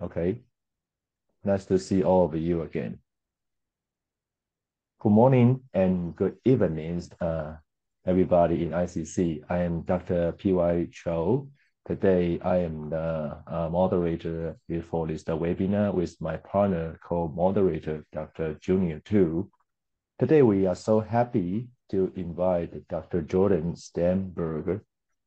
Okay. Nice to see all of you again. Good morning and good evenings, uh, everybody in ICC. I am Dr. P.Y. Chou. Today, I am the uh, moderator for this webinar with my partner, co-moderator, Dr. Junior Tu. Today, we are so happy to invite Dr. Jordan Stamberger.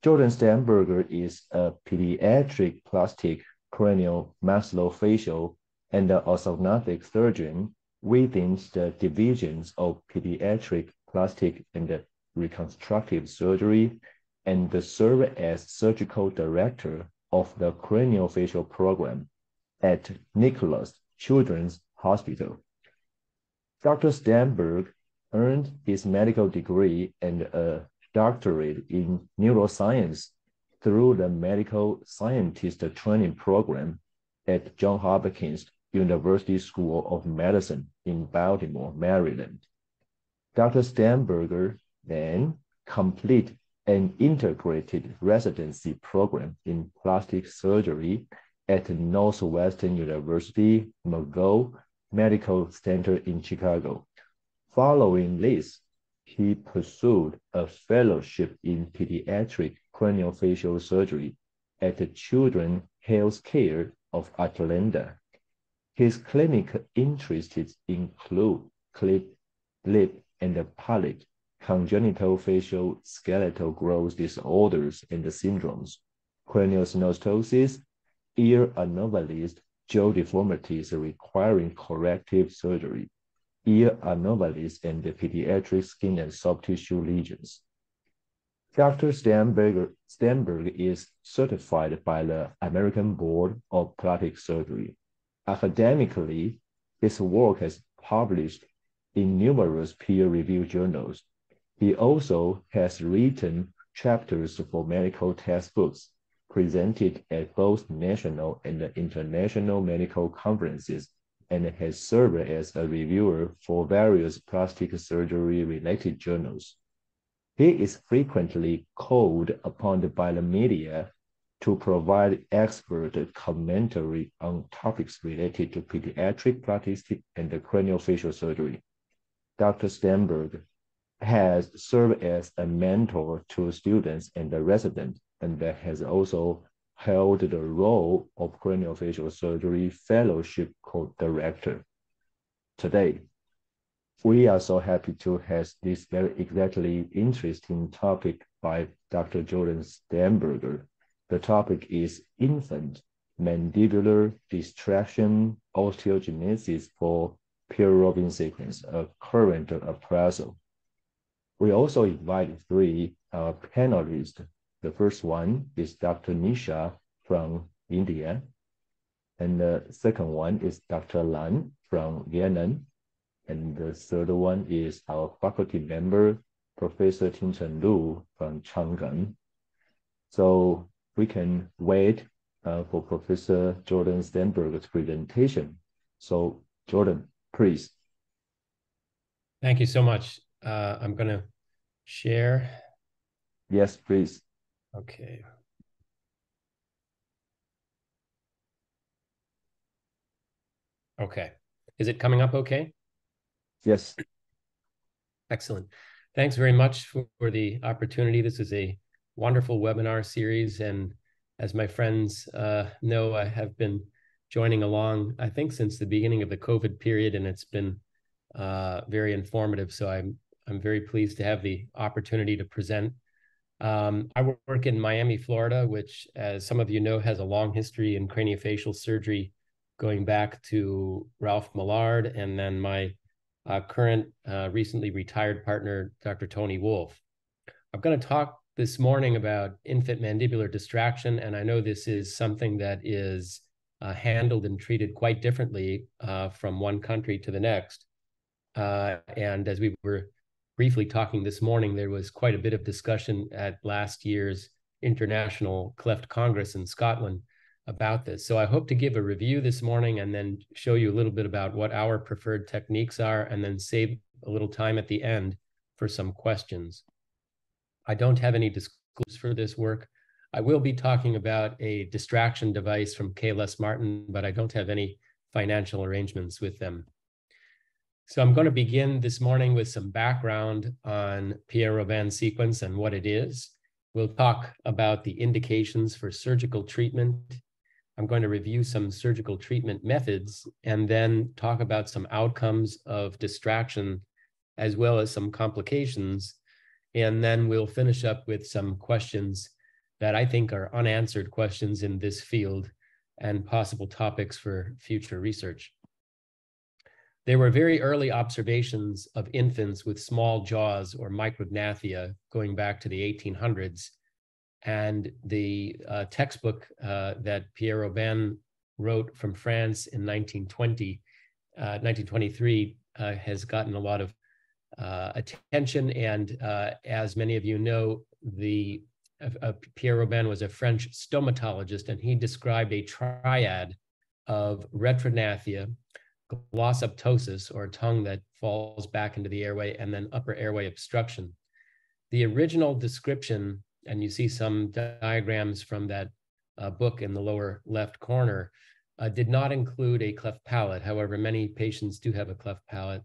Jordan Stamberger is a pediatric plastic cranial maxillofacial and orthodontic surgeon within the divisions of pediatric plastic and reconstructive surgery and serve as surgical director of the craniofacial program at Nicklaus Children's Hospital. Dr. Steinberg earned his medical degree and a doctorate in neuroscience through the medical scientist training program at Johns Hopkins University School of Medicine in Baltimore, Maryland. Dr. Stamberger then completed an integrated residency program in plastic surgery at Northwestern University McGaw Medical Center in Chicago. Following this, he pursued a fellowship in pediatric craniofacial surgery at the Children's Health Care of Atlanta. His clinical interests include cleft, lip, and palate, congenital facial skeletal growth disorders and syndromes, craniosynostosis, ear anomalies, jaw deformities requiring corrective surgery, ear anomalies, and pediatric skin and soft tissue lesions. Dr. Steinberg is certified by the American Board of Plastic Surgery. Academically, his work has published in numerous peer-reviewed journals. He also has written chapters for medical textbooks presented at both national and international medical conferences and has served as a reviewer for various plastic surgery related journals. He is frequently called upon by the media to provide expert commentary on topics related to pediatric plastic and craniofacial surgery. Dr. Steinberg has served as a mentor to students and residents and has also held the role of craniofacial surgery fellowship co-director. Today, we are so happy to have this very exactly interesting topic by Dr. Jordan Stamberger. The topic is infant mandibular distraction osteogenesis for Pierre-Robin sequence, a current appraisal. We also invite three uh, panelists. The first one is Dr. Nisha from India. And the second one is Dr. Lan from Vietnam. And the third one is our faculty member, Professor Tingchen Lu from Chang Gung. So we can wait uh, for Professor Jordan Steinberg's presentation. So Jordan, please. Thank you so much. Uh, I'm going to share. Yes, please. Okay. Okay. Is it coming up okay? Yes. Excellent. Thanks very much for, for the opportunity. This is a wonderful webinar series. And as my friends uh, know, I have been joining along, I think, since the beginning of the COVID period, and it's been uh, very informative. So I'm I'm very pleased to have the opportunity to present. Um, I work in Miami, Florida, which, as some of you know, has a long history in craniofacial surgery, going back to Ralph Millard, and then my uh, current, uh, recently retired partner, Dr. Tony Wolfe. I'm going to talk this morning about infant mandibular distraction, and I know this is something that is uh, handled and treated quite differently uh, from one country to the next. Uh, and as we were briefly talking this morning, there was quite a bit of discussion at last year's International Cleft Congress in Scotland about this. So I hope to give a review this morning and then show you a little bit about what our preferred techniques are and then save a little time at the end for some questions. I don't have any disclosures for this work. I will be talking about a distraction device from KLS Martin, but I don't have any financial arrangements with them. So I'm going to begin this morning with some background on Pierre-Robin sequence and what it is. We'll talk about the indications for surgical treatment. I'm going to review some surgical treatment methods and then talk about some outcomes of distraction as well as some complications. And then we'll finish up with some questions that I think are unanswered questions in this field and possible topics for future research. There were very early observations of infants with small jaws or micrognathia going back to the 1800s. And the uh, textbook uh, that Pierre Robin wrote from France in 1920, uh, 1923 uh, has gotten a lot of uh, attention. And uh, as many of you know, the Pierre Robin was a French stomatologist, and he described a triad of retrognathia, glossoptosis, or tongue that falls back into the airway, and then upper airway obstruction. The original description, and you see some diagrams from that uh, book in the lower left corner, uh, did not include a cleft palate. However, many patients do have a cleft palate,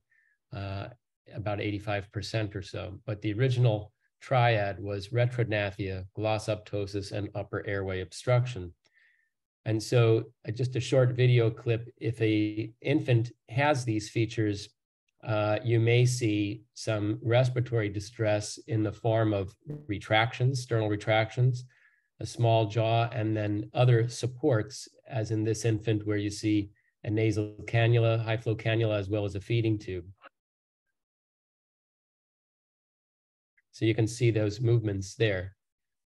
uh, about 85% or so. But the original triad was retrognathia, glossoptosis, and upper airway obstruction. And so uh, just a short video clip, if a infant has these features, uh, you may see some respiratory distress in the form of retractions, sternal retractions, a small jaw, and then other supports, as in this infant where you see a nasal cannula, high flow cannula, as well as a feeding tube. So you can see those movements there.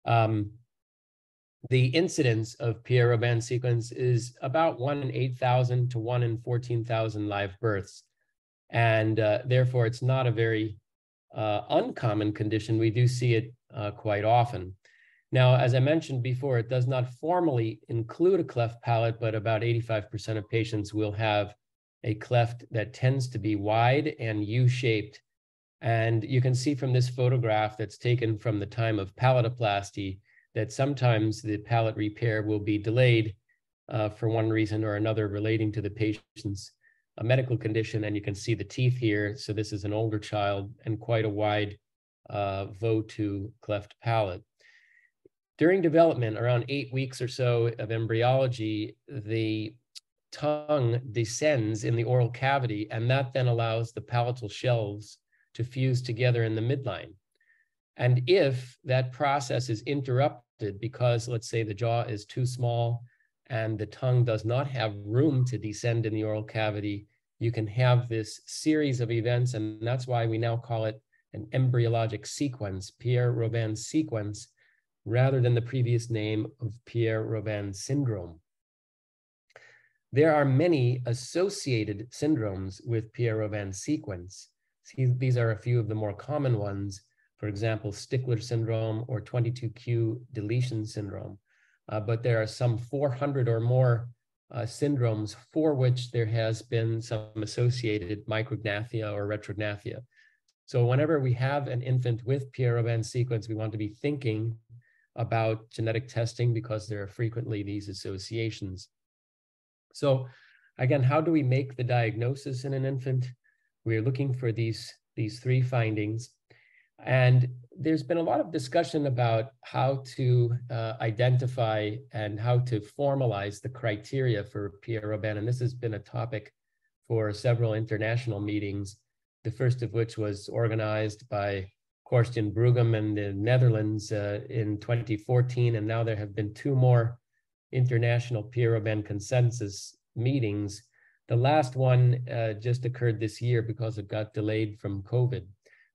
Um, the incidence of Pierre-Robin sequence is about one in 8,000 to one in 14,000 live births. And uh, therefore, it's not a very uh, uncommon condition. We do see it uh, quite often. Now, as I mentioned before, it does not formally include a cleft palate, but about 85% of patients will have a cleft that tends to be wide and U-shaped and you can see from this photograph that's taken from the time of palatoplasty that sometimes the palate repair will be delayed uh, for one reason or another relating to the patient's a medical condition. And you can see the teeth here. So this is an older child and quite a wide uh, VO2 cleft palate. During development, around eight weeks or so of embryology, the tongue descends in the oral cavity, and that then allows the palatal shelves to fuse together in the midline. And if that process is interrupted because, let's say, the jaw is too small and the tongue does not have room to descend in the oral cavity, you can have this series of events. And that's why we now call it an embryologic sequence, Pierre Robin sequence, rather than the previous name of Pierre Robin syndrome. There are many associated syndromes with Pierre Robin sequence. These are a few of the more common ones. For example, Stickler syndrome or 22q deletion syndrome. Uh, but there are some 400 or more uh, syndromes for which there has been some associated micrognathia or retrognathia. So whenever we have an infant with Pierre-Robin sequence, we want to be thinking about genetic testing because there are frequently these associations. So again, how do we make the diagnosis in an infant? We're looking for these, these three findings. And there's been a lot of discussion about how to uh, identify and how to formalize the criteria for Pierre-Robin. And this has been a topic for several international meetings, the first of which was organized by Corstiaan Breugem in the Netherlands uh, in 2014. And now there have been two more international Pierre-Robin consensus meetings the last one uh, just occurred this year because it got delayed from COVID.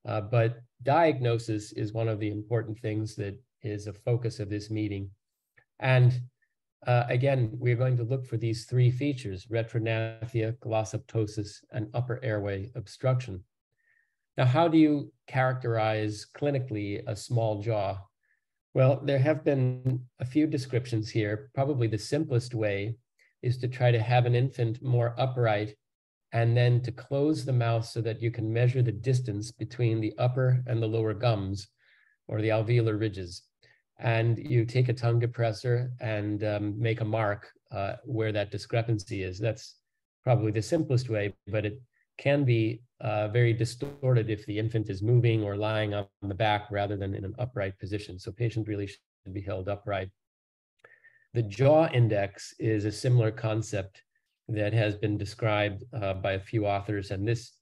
Uh, but diagnosis is one of the important things that is a focus of this meeting. And uh, again, we're going to look for these three features, retrognathia, glossoptosis, and upper airway obstruction. Now, how do you characterize clinically a small jaw? Well, there have been a few descriptions here. Probably the simplest way is to try to have an infant more upright and then to close the mouth so that you can measure the distance between the upper and the lower gums or the alveolar ridges. and you take a tongue depressor and um, make a mark uh, where that discrepancy is. That's probably the simplest way, but it can be uh, very distorted if the infant is moving or lying on the back rather than in an upright position. So patient really should be held upright. The jaw index is a similar concept that has been described uh, by a few authors, and this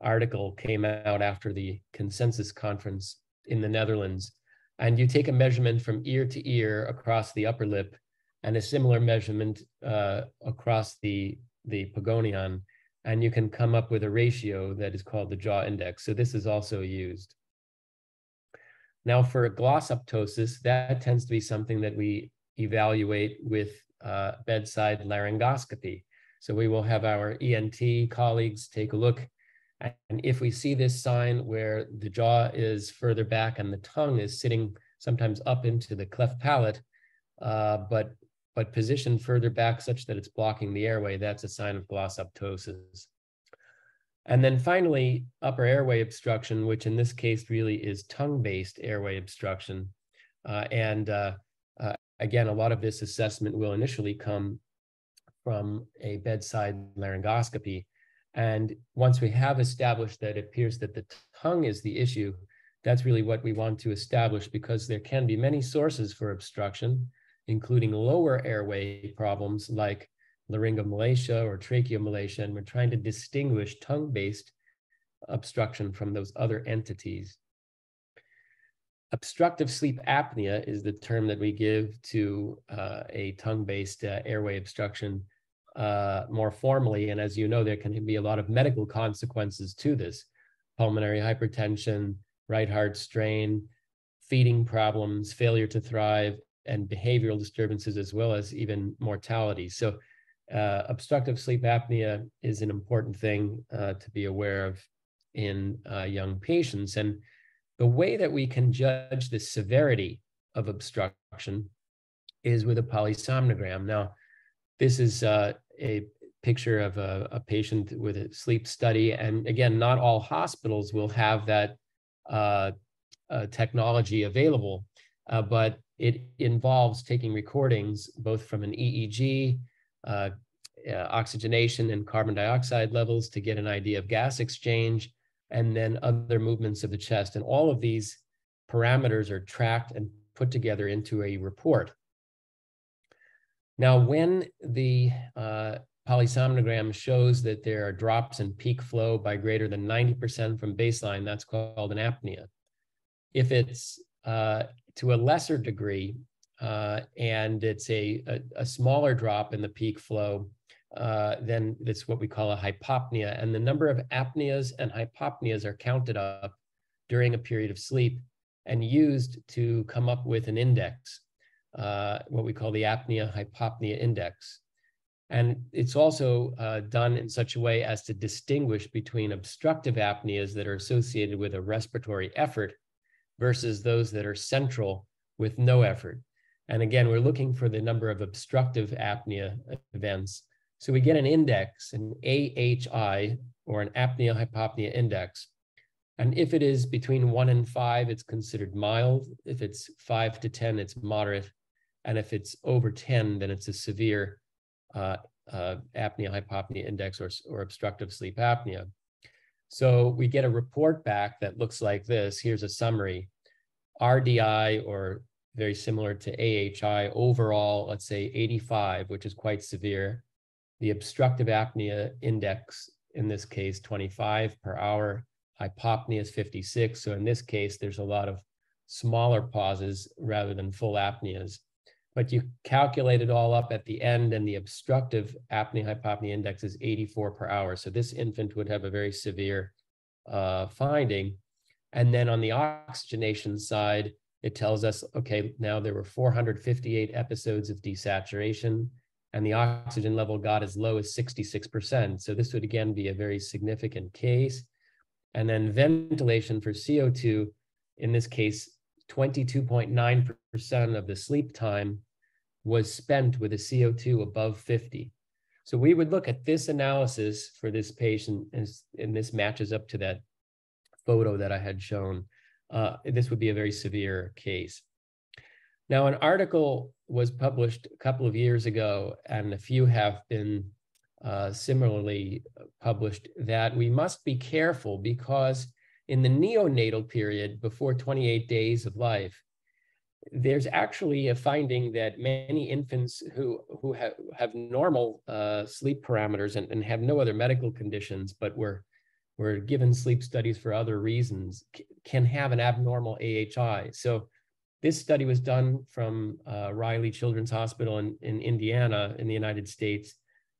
article came out after the consensus conference in the Netherlands. And you take a measurement from ear to ear across the upper lip and a similar measurement uh, across the, the pogonion, and you can come up with a ratio that is called the jaw index. So this is also used. Now for glossoptosis, that tends to be something that we evaluate with uh, bedside laryngoscopy. So we will have our ENT colleagues take a look. And if we see this sign where the jaw is further back and the tongue is sitting sometimes up into the cleft palate, uh, but but positioned further back such that it's blocking the airway, that's a sign of glossoptosis. And then finally, upper airway obstruction, which in this case really is tongue-based airway obstruction. Uh, and uh, uh, again, a lot of this assessment will initially come from a bedside laryngoscopy. And once we have established that it appears that the tongue is the issue, that's really what we want to establish because there can be many sources for obstruction including lower airway problems like laryngomalacia or tracheomalacia, and we're trying to distinguish tongue-based obstruction from those other entities. Obstructive sleep apnea is the term that we give to uh, a tongue-based uh, airway obstruction uh, more formally. And as you know, there can be a lot of medical consequences to this. Pulmonary hypertension, right heart strain, feeding problems, failure to thrive, and behavioral disturbances as well as even mortality. So uh, obstructive sleep apnea is an important thing uh, to be aware of in uh, young patients. And the way that we can judge the severity of obstruction is with a polysomnogram. Now, this is uh, a picture of a, a, patient with a sleep study. And again, not all hospitals will have that uh, uh, technology available, but it involves taking recordings both from an EEG, uh, uh, oxygenation and carbon dioxide levels to get an idea of gas exchange, and then other movements of the chest. And all of these parameters are tracked and put together into a report. Now, when the uh, polysomnogram shows that there are drops in peak flow by greater than 90% from baseline, that's called an apnea. If it's uh, to a lesser degree, uh, and it's a, a, a, smaller drop in the peak flow, uh, then it's what we call a hypopnea. And the number of apneas and hypopneas are counted up during a period of sleep and used to come up with an index, uh, what we call the apnea hypopnea index. And it's also uh, done in such a way as to distinguish between obstructive apneas that are associated with a respiratory effort versus those that are central with no effort. And again, we're looking for the number of obstructive apnea events. So we get an index, an AHI, or an apnea hypopnea index. And if it is between one and five, it's considered mild. If it's five to 10, it's moderate. And if it's over 10, then it's a severe uh, uh, apnea hypopnea index or, or obstructive sleep apnea. So we get a report back that looks like this. Here's a summary. RDI, or very similar to AHI, overall, let's say 85, which is quite severe. The obstructive apnea index, in this case, 25 per hour. Hypopnea is 56. So in this case, there's a lot of smaller pauses rather than full apneas. But you calculate it all up at the end, and the obstructive apnea hypopnea index is 84 per hour. So this infant would have a very severe uh, finding. And then on the oxygenation side, it tells us, okay, now there were 458 episodes of desaturation, and the oxygen level got as low as 66%. So this would again be a very significant case. And then ventilation for CO2, in this case, 22.9% of the sleep time was spent with a CO2 above 50. So we would look at this analysis for this patient, and this matches up to that photo that I had shown. Uh, this would be a very severe case. Now, an article was published a couple of years ago, and a few have been uh, similarly published, that we must be careful because in the neonatal period before 28 days of life, there's actually a finding that many infants who, who have, have normal uh, sleep parameters and, and have no other medical conditions, but were, were given sleep studies for other reasons, can have an abnormal AHI. So this study was done from uh, Riley Children's Hospital in, in Indiana in the United States.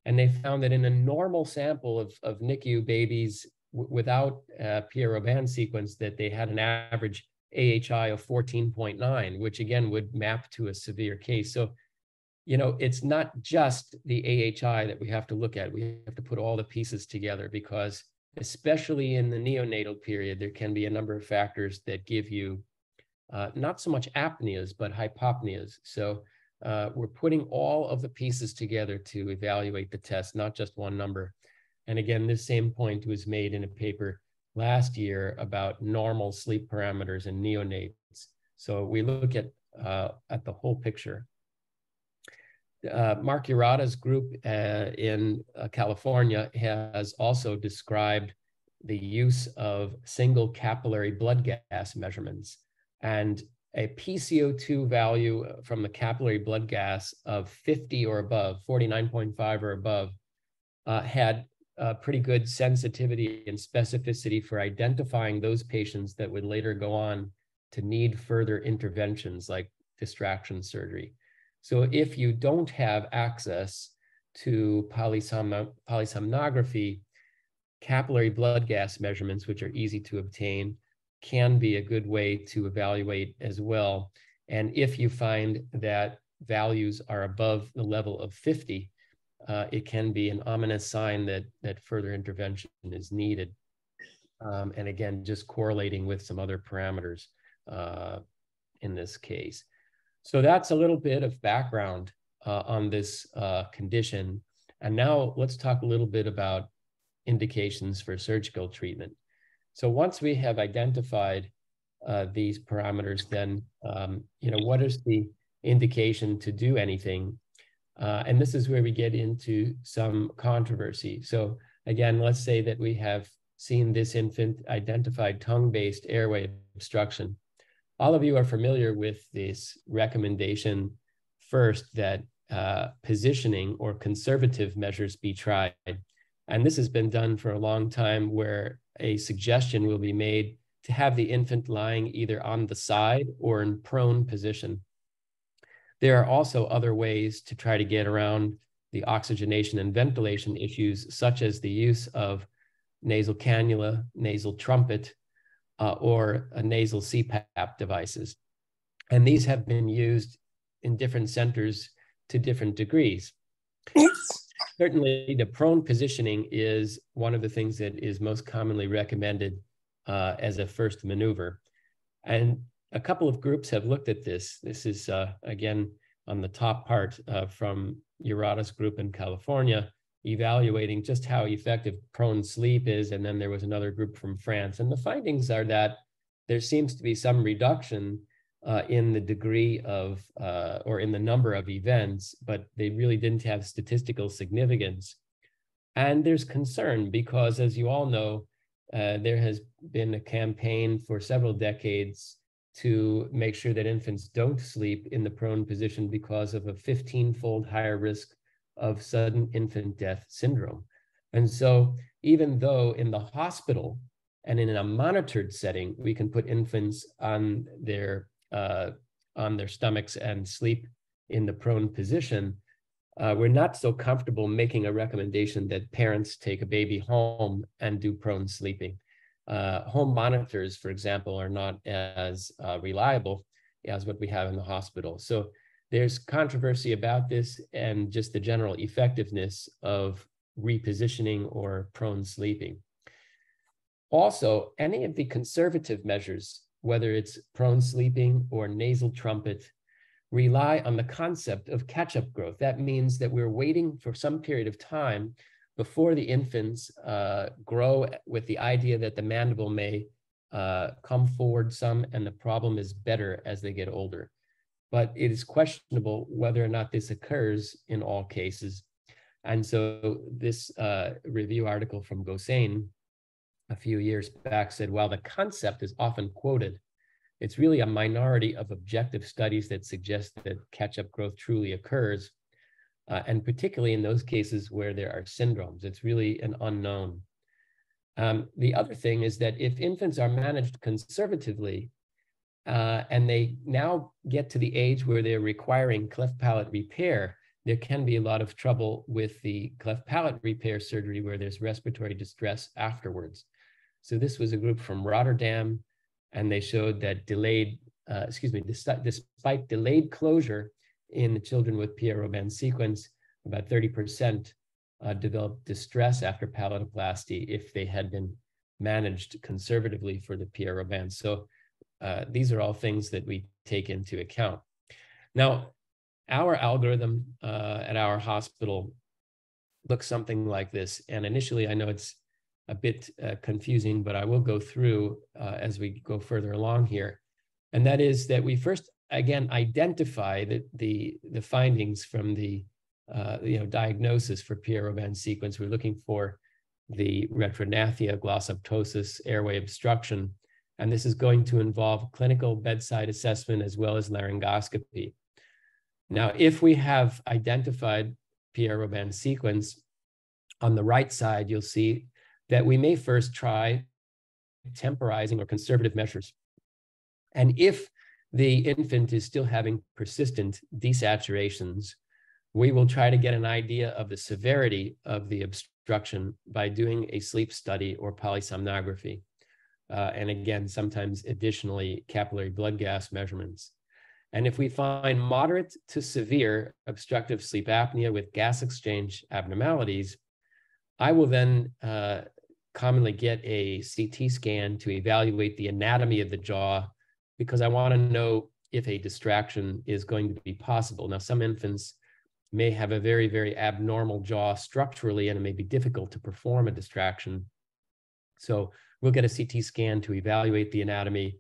And they found that in a normal sample of, of NICU babies without uh, Pierre Robin sequence, that they had an average AHI of 14.9, which again would map to a severe case. So, you know, it's not just the AHI that we have to look at. We have to put all the pieces together because, especially in the neonatal period, there can be a number of factors that give you uh, not so much apneas, but hypopneas. So uh, we're putting all of the pieces together to evaluate the test, not just one number. And again, this same point was made in a paper last year about normal sleep parameters in neonates. So we look at, uh, at the whole picture. Uh, Mark Urata's group uh, in uh, California has also described the use of single capillary blood gas measurements and a PCO2 value from the capillary blood gas of 50 or above, 49.5 or above, uh, had uh, pretty good sensitivity and specificity for identifying those patients that would later go on to need further interventions like distraction surgery. So if you don't have access to polysomno polysomnography, capillary blood gas measurements, which are easy to obtain, can be a good way to evaluate as well. And if you find that values are above the level of 50, uh, it can be an ominous sign that, that further intervention is needed. Um, and again, just correlating with some other parameters uh, in this case. So that's a little bit of background uh, on this uh, condition. And now let's talk a little bit about indications for surgical treatment. So once we have identified uh, these parameters, then um, you know what is the indication to do anything? Uh, and this is where we get into some controversy. So again, let's say that we have seen this infant identified tongue-based airway obstruction. All of you are familiar with this recommendation first that uh, positioning or conservative measures be tried. And this has been done for a long time where a suggestion will be made to have the infant lying either on the side or in prone position. There are also other ways to try to get around the oxygenation and ventilation issues, such as the use of nasal cannula, nasal trumpet, uh, or a nasal CPAP devices. And these have been used in different centers to different degrees certainly the prone positioning is one of the things that is most commonly recommended uh, as a first maneuver. And a couple of groups have looked at this. This is, uh, again, on the top part uh, from Urata's group in California, evaluating just how effective prone sleep is. And then there was another group from France. And the findings are that there seems to be some reduction uh, in the degree of uh, or in the number of events, but they really didn't have statistical significance. And there's concern because, as you all know, uh, there has been a campaign for several decades to make sure that infants don't sleep in the prone position because of a 15 fold higher risk of sudden infant death syndrome. And so, even though in the hospital and in a monitored setting, we can put infants on their uh, on their stomachs and sleep in the prone position, uh, we're not so comfortable making a recommendation that parents take a baby home and do prone sleeping. Uh, home monitors, for example, are not as uh, reliable as what we have in the hospital. So there's controversy about this and just the general effectiveness of repositioning or prone sleeping. Also, any of the conservative measures whether it's prone sleeping or nasal trumpet, rely on the concept of catch-up growth. That means that we're waiting for some period of time before the infants uh, grow with the idea that the mandible may uh, come forward some and the problem is better as they get older. but it is questionable whether or not this occurs in all cases. And so this uh, review article from Gosain a few years back said, while the concept is often quoted, it's really a minority of objective studies that suggest that catch-up growth truly occurs, uh, and particularly in those cases where there are syndromes. It's really an unknown. Um, the other thing is that if infants are managed conservatively, uh, and they now get to the age where they're requiring cleft palate repair, there can be a lot of trouble with the cleft palate repair surgery where there's respiratory distress afterwards. So this was a group from Rotterdam, and they showed that delayed, uh, excuse me, despite delayed closure in the children with Pierre-Robin sequence, about 30% uh, developed distress after palatoplasty if they had been managed conservatively for the Pierre-Robin. So uh, these are all things that we take into account. Now, our algorithm uh, at our hospital looks something like this. And initially, I know it's a bit uh, confusing, but I will go through uh, as we go further along here. And that is that we first, again, identify the, the, the findings from the uh, you know, diagnosis for Pierre-Robin sequence. We're looking for the retrognathia, glossoptosis, airway obstruction, and this is going to involve clinical bedside assessment as well as laryngoscopy. Now, if we have identified Pierre-Robin sequence, on the right side, you'll see that we may first try temporizing or conservative measures. And if the infant is still having persistent desaturations, we will try to get an idea of the severity of the obstruction by doing a sleep study or polysomnography uh, and again, sometimes additionally capillary blood gas measurements. And if we find moderate to severe obstructive sleep apnea with gas exchange abnormalities, I will then uh, commonly get a CT scan to evaluate the anatomy of the jaw because I want to know if a distraction is going to be possible. Now, some infants may have a very, very abnormal jaw structurally, and it may be difficult to perform a distraction. So We'll get a CT scan to evaluate the anatomy.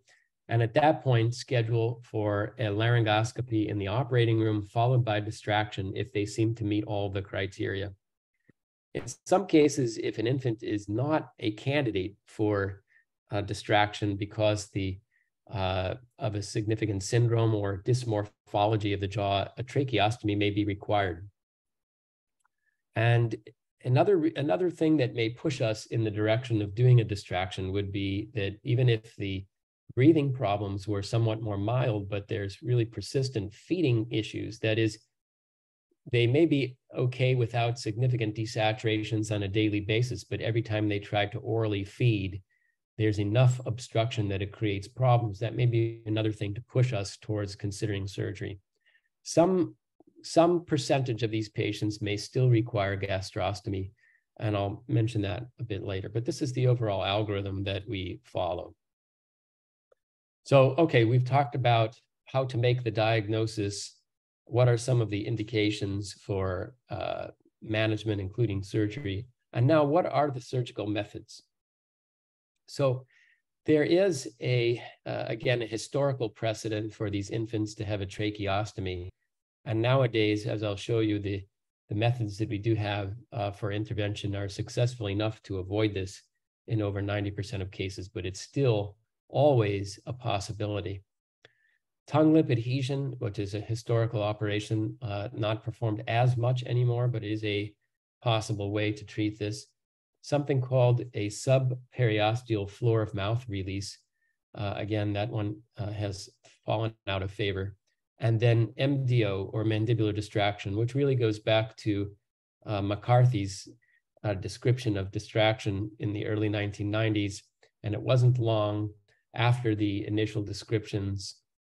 And at that point, schedule for a laryngoscopy in the operating room, followed by distraction if they seem to meet all the criteria. In some cases, if an infant is not a candidate for uh, distraction because the uh, of a significant syndrome or dysmorphology of the jaw, a tracheostomy may be required. And another another thing that may push us in the direction of doing a distraction would be that even if the breathing problems were somewhat more mild but there's really persistent feeding issues that is they may be okay without significant desaturations on a daily basis but every time they try to orally feed there's enough obstruction that it creates problems that may be another thing to push us towards considering surgery some some percentage of these patients may still require gastrostomy, and I'll mention that a bit later. But this is the overall algorithm that we follow. So, okay, we've talked about how to make the diagnosis. What are some of the indications for uh, management, including surgery? And now, what are the surgical methods? So, there is a, uh, again, a historical precedent for these infants to have a tracheostomy. And nowadays, as I'll show you, the, the methods that we do have uh, for intervention are successful enough to avoid this in over 90% of cases, but it's still always a possibility. Tongue lip adhesion, which is a historical operation, uh, not performed as much anymore, but is a possible way to treat this. Something called a subperiosteal floor of mouth release. Uh, again, that one uh, has fallen out of favor and then MDO or mandibular distraction, which really goes back to uh, McCarthy's uh, description of distraction in the early 1990s. And it wasn't long after the initial descriptions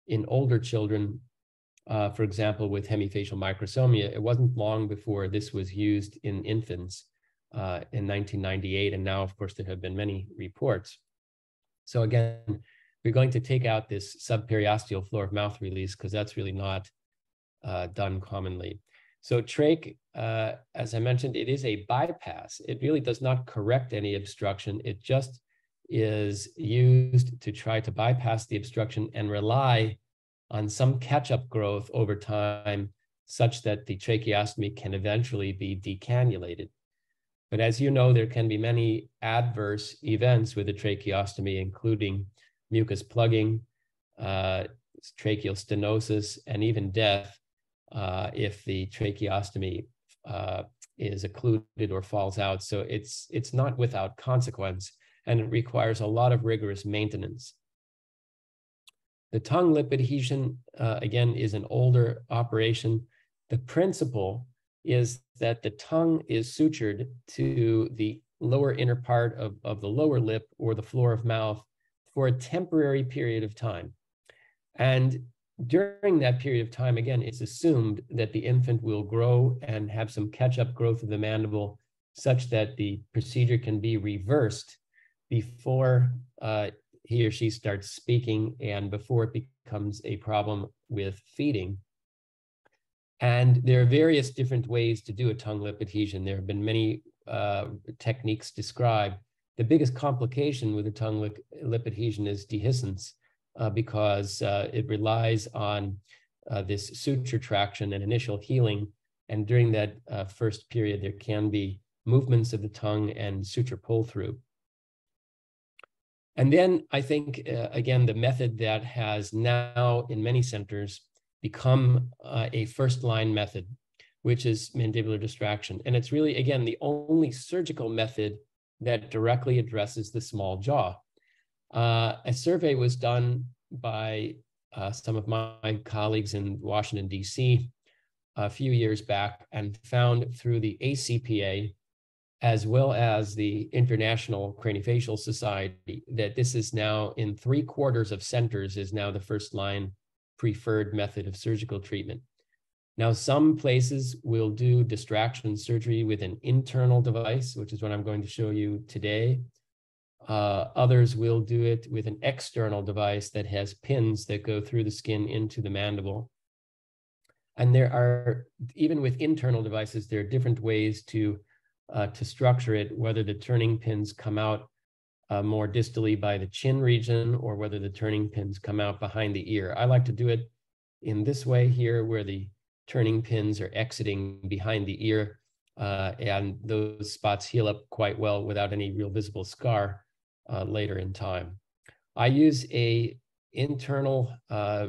in older children, uh, for example, with hemifacial microsomia, it wasn't long before this was used in infants uh, in 1998. And now, of course, there have been many reports. So again, we're going to take out this subperiosteal floor of mouth release because that's really not uh, done commonly. So trach, uh, as I mentioned, it is a bypass. It really does not correct any obstruction. It just is used to try to bypass the obstruction and rely on some catch-up growth over time such that the tracheostomy can eventually be decannulated. But as you know, there can be many adverse events with a tracheostomy, including mucus plugging, uh, tracheal stenosis, and even death uh, if the tracheostomy uh, is occluded or falls out. So it's it's not without consequence, and it requires a lot of rigorous maintenance. The tongue lip adhesion, uh, again, is an older operation. The principle is that the tongue is sutured to the lower inner part of, of the lower lip or the floor of mouth for a temporary period of time. And during that period of time, again, it's assumed that the infant will grow and have some catch up growth of the mandible such that the procedure can be reversed before uh, he or she starts speaking and before it becomes a problem with feeding. And there are various different ways to do a tongue lip adhesion. There have been many uh, techniques described. The biggest complication with a tongue lip, lip adhesion is dehiscence uh, because uh, it relies on uh, this suture traction and initial healing. And during that uh, first period, there can be movements of the tongue and suture pull through. And then I think, uh, again, the method that has now in many centers become uh, a first line method, which is mandibular distraction. And it's really, again, the only surgical method that directly addresses the small jaw. Uh, a survey was done by uh, some of my colleagues in Washington, D.C. a few years back and found through the ACPA as well as the International Craniofacial Society, that this is now in three quarters of centers is now the first line preferred method of surgical treatment. Now, some places will do distraction surgery with an internal device, which is what I'm going to show you today. Uh, others will do it with an external device that has pins that go through the skin into the mandible. And there are, even with internal devices, there are different ways to uh, to structure it, whether the turning pins come out uh, more distally by the chin region or whether the turning pins come out behind the ear. I like to do it in this way here where the turning pins are exiting behind the ear uh, and those spots heal up quite well without any real visible scar uh, later in time. I use a internal, uh,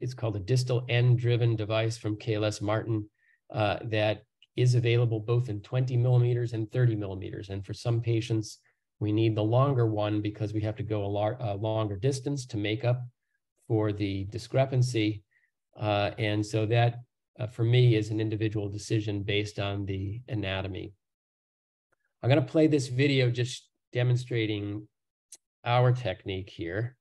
it's called a distal end driven device from KLS Martin uh, that is available both in 20 millimeters and 30 millimeters. And for some patients, we need the longer one because we have to go a, a longer distance to make up for the discrepancy. Uh, and so that, uh, for me, is an individual decision based on the anatomy. I'm going to play this video just demonstrating our technique here.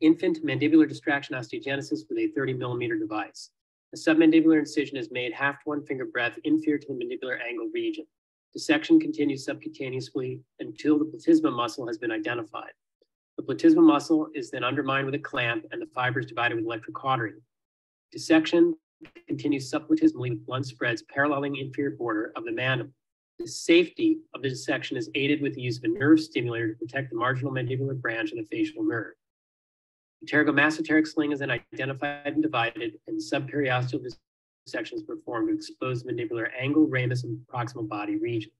Infant mandibular distraction osteogenesis with a 30 millimeter device. A submandibular incision is made half to one finger breadth inferior to the mandibular angle region. Dissection continues subcutaneously until the platysma muscle has been identified. The platysma muscle is then undermined with a clamp and the fibers divided with electric electrocautery. Dissection continues subplatysmally with blunt spreads paralleling inferior border of the mandible. The safety of the dissection is aided with the use of a nerve stimulator to protect the marginal mandibular branch of the facial nerve. The Pterygomasseteric sling is then identified and divided, and subperiosteal dissections performed to expose the mandibular angle, ramus, and proximal body regions.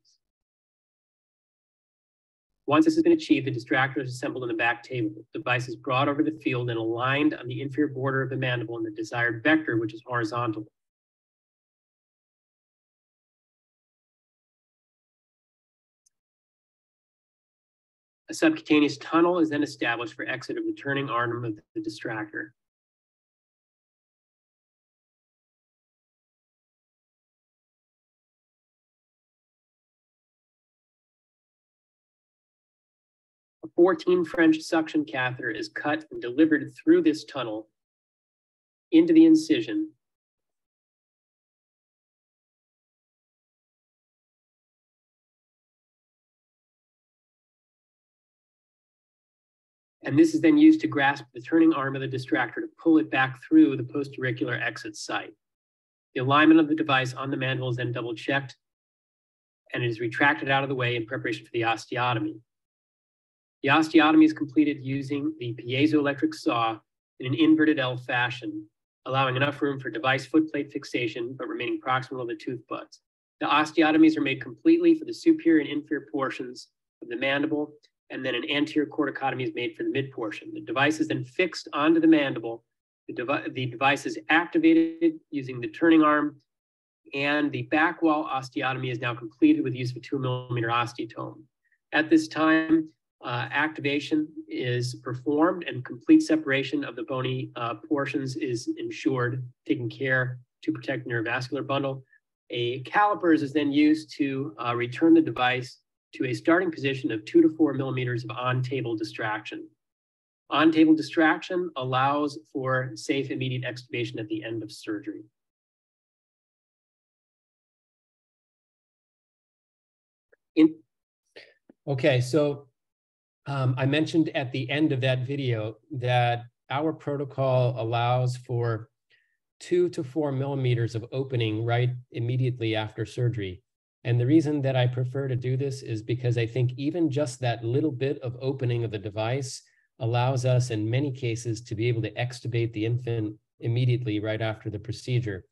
Once this has been achieved, the distractor is assembled in the back table. The device is brought over the field and aligned on the inferior border of the mandible in the desired vector, which is horizontal. A subcutaneous tunnel is then established for exit of the turning arm of the distractor. 14 French suction catheter is cut and delivered through this tunnel into the incision And this is then used to grasp the turning arm of the distractor to pull it back through the postauricular exit site. The alignment of the device on the mandible is then double checked and it is retracted out of the way in preparation for the osteotomy. The osteotomy is completed using the piezoelectric saw in an inverted L fashion, allowing enough room for device footplate fixation, but remaining proximal to the tooth buds. The osteotomies are made completely for the superior and inferior portions of the mandible, and then an anterior corticotomy is made for the mid portion. The device is then fixed onto the mandible. The, devi the device is activated using the turning arm, and the back wall osteotomy is now completed with use of a two millimeter osteotome. At this time, uh, activation is performed and complete separation of the bony uh, portions is ensured, taking care to protect the neurovascular bundle. A calipers is then used to uh, return the device to a starting position of two to four millimeters of on-table distraction. On-table distraction allows for safe immediate extubation at the end of surgery. In okay, so um, I mentioned at the end of that video that our protocol allows for two to four millimeters of opening right immediately after surgery. And the reason that I prefer to do this is because I think even just that little bit of opening of the device allows us in many cases to be able to extubate the infant immediately right after the procedure.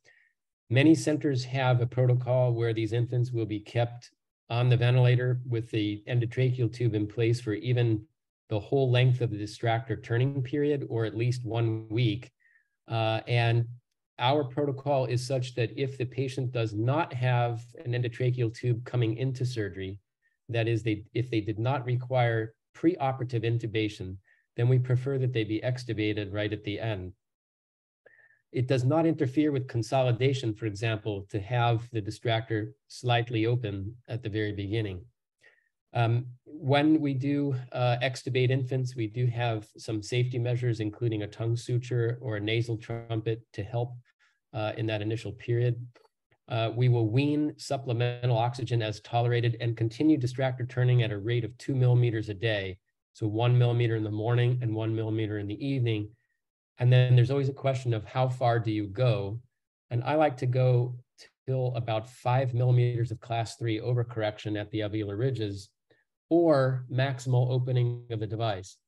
Many centers have a protocol where these infants will be kept on the ventilator with the endotracheal tube in place for even the whole length of the distractor turning period or at least one week. Uh, and our protocol is such that if the patient does not have an endotracheal tube coming into surgery, that is, they, if they did not require preoperative intubation, then we prefer that they be extubated right at the end. It does not interfere with consolidation, for example, to have the distractor slightly open at the very beginning. Um, when we do uh, extubate infants, we do have some safety measures, including a tongue suture or a nasal trumpet to help uh, in that initial period. Uh, we will wean supplemental oxygen as tolerated and continue distractor turning at a rate of two millimeters a day. So one millimeter in the morning and one millimeter in the evening and then there's always a question of how far do you go? And I like to go till about five millimeters of class three overcorrection at the alveolar ridges or maximal opening of the device.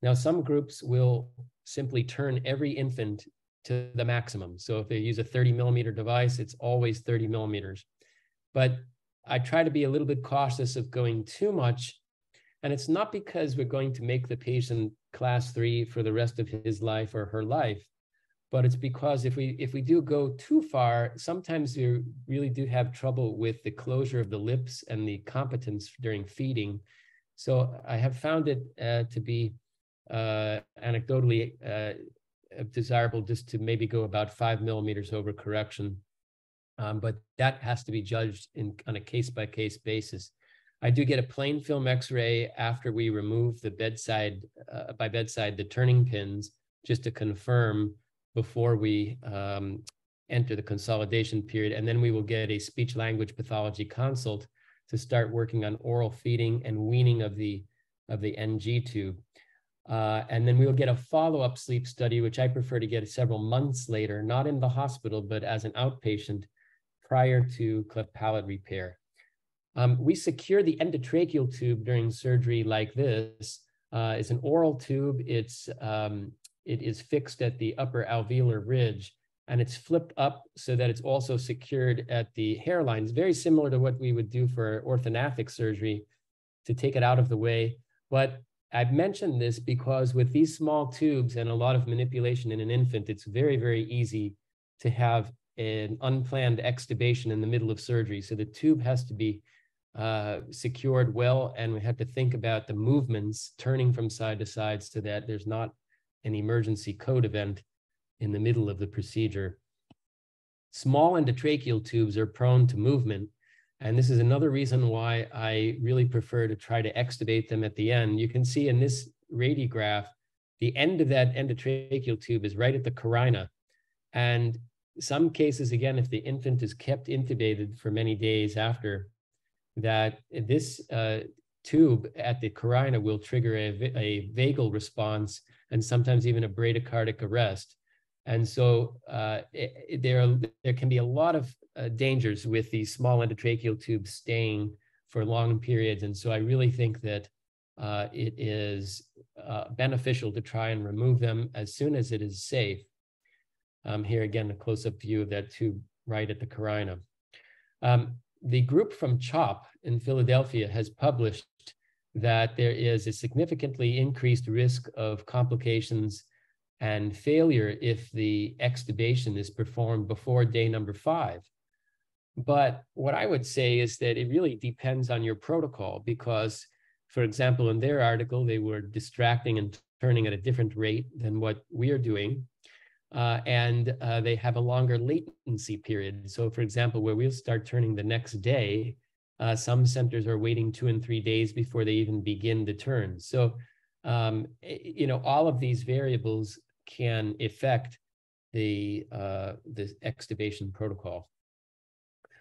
Now, some groups will simply turn every infant to the maximum. So if they use a 30 millimeter device, it's always 30 millimeters. But I try to be a little bit cautious of going too much. And it's not because we're going to make the patient class three for the rest of his life or her life. But it's because if we if we do go too far sometimes you really do have trouble with the closure of the lips and the competence during feeding. So i have found it uh, to be uh, anecdotally uh, desirable just to maybe go about five millimeters over correction. Um, but that has to be judged in on a case by case basis I do get a plain film X-ray after we remove the bedside uh, by bedside the turning pins just to confirm before we um, enter the consolidation period, and then we will get a speech language pathology consult to start working on oral feeding and weaning of the of the NG tube. Uh, and then we will get a follow-up sleep study, which I prefer to get several months later, not in the hospital, but as an outpatient prior to cleft palate repair. Um, we secure the endotracheal tube during surgery like this. Uh, it's an oral tube. It's um, it is fixed at the upper alveolar ridge, and it's flipped up so that it's also secured at the hairline. It's very similar to what we would do for orthognathic surgery to take it out of the way. But I've mentioned this because with these small tubes and a lot of manipulation in an infant, it's very, very easy to have an unplanned extubation in the middle of surgery. So the tube has to be uh, secured well, and we have to think about the movements turning from side to side so that there's not an emergency code event in the middle of the procedure. Small endotracheal tubes are prone to movement, and this is another reason why I really prefer to try to extubate them at the end. You can see in this radiograph, the end of that endotracheal tube is right at the carina. And some cases, again, if the infant is kept intubated for many days after, that this uh, tube at the carina will trigger a, a vagal response and sometimes even a bradycardic arrest. And so uh, it, there, are, there can be a lot of uh, dangers with these small endotracheal tubes staying for long periods. And so I really think that uh, it is uh, beneficial to try and remove them as soon as it is safe. Um, here again, a close-up view of that tube right at the carina. Um, the group from CHOP in Philadelphia has published that there is a significantly increased risk of complications and failure if the extubation is performed before day number five. But what I would say is that it really depends on your protocol because, for example, in their article, they were distracting and turning at a different rate than what we are doing. Uh, and uh, they have a longer latency period. So, for example, where we'll start turning the next day, uh, some centers are waiting two and three days before they even begin the turn. So, um, you know, all of these variables can affect the uh, the extubation protocol.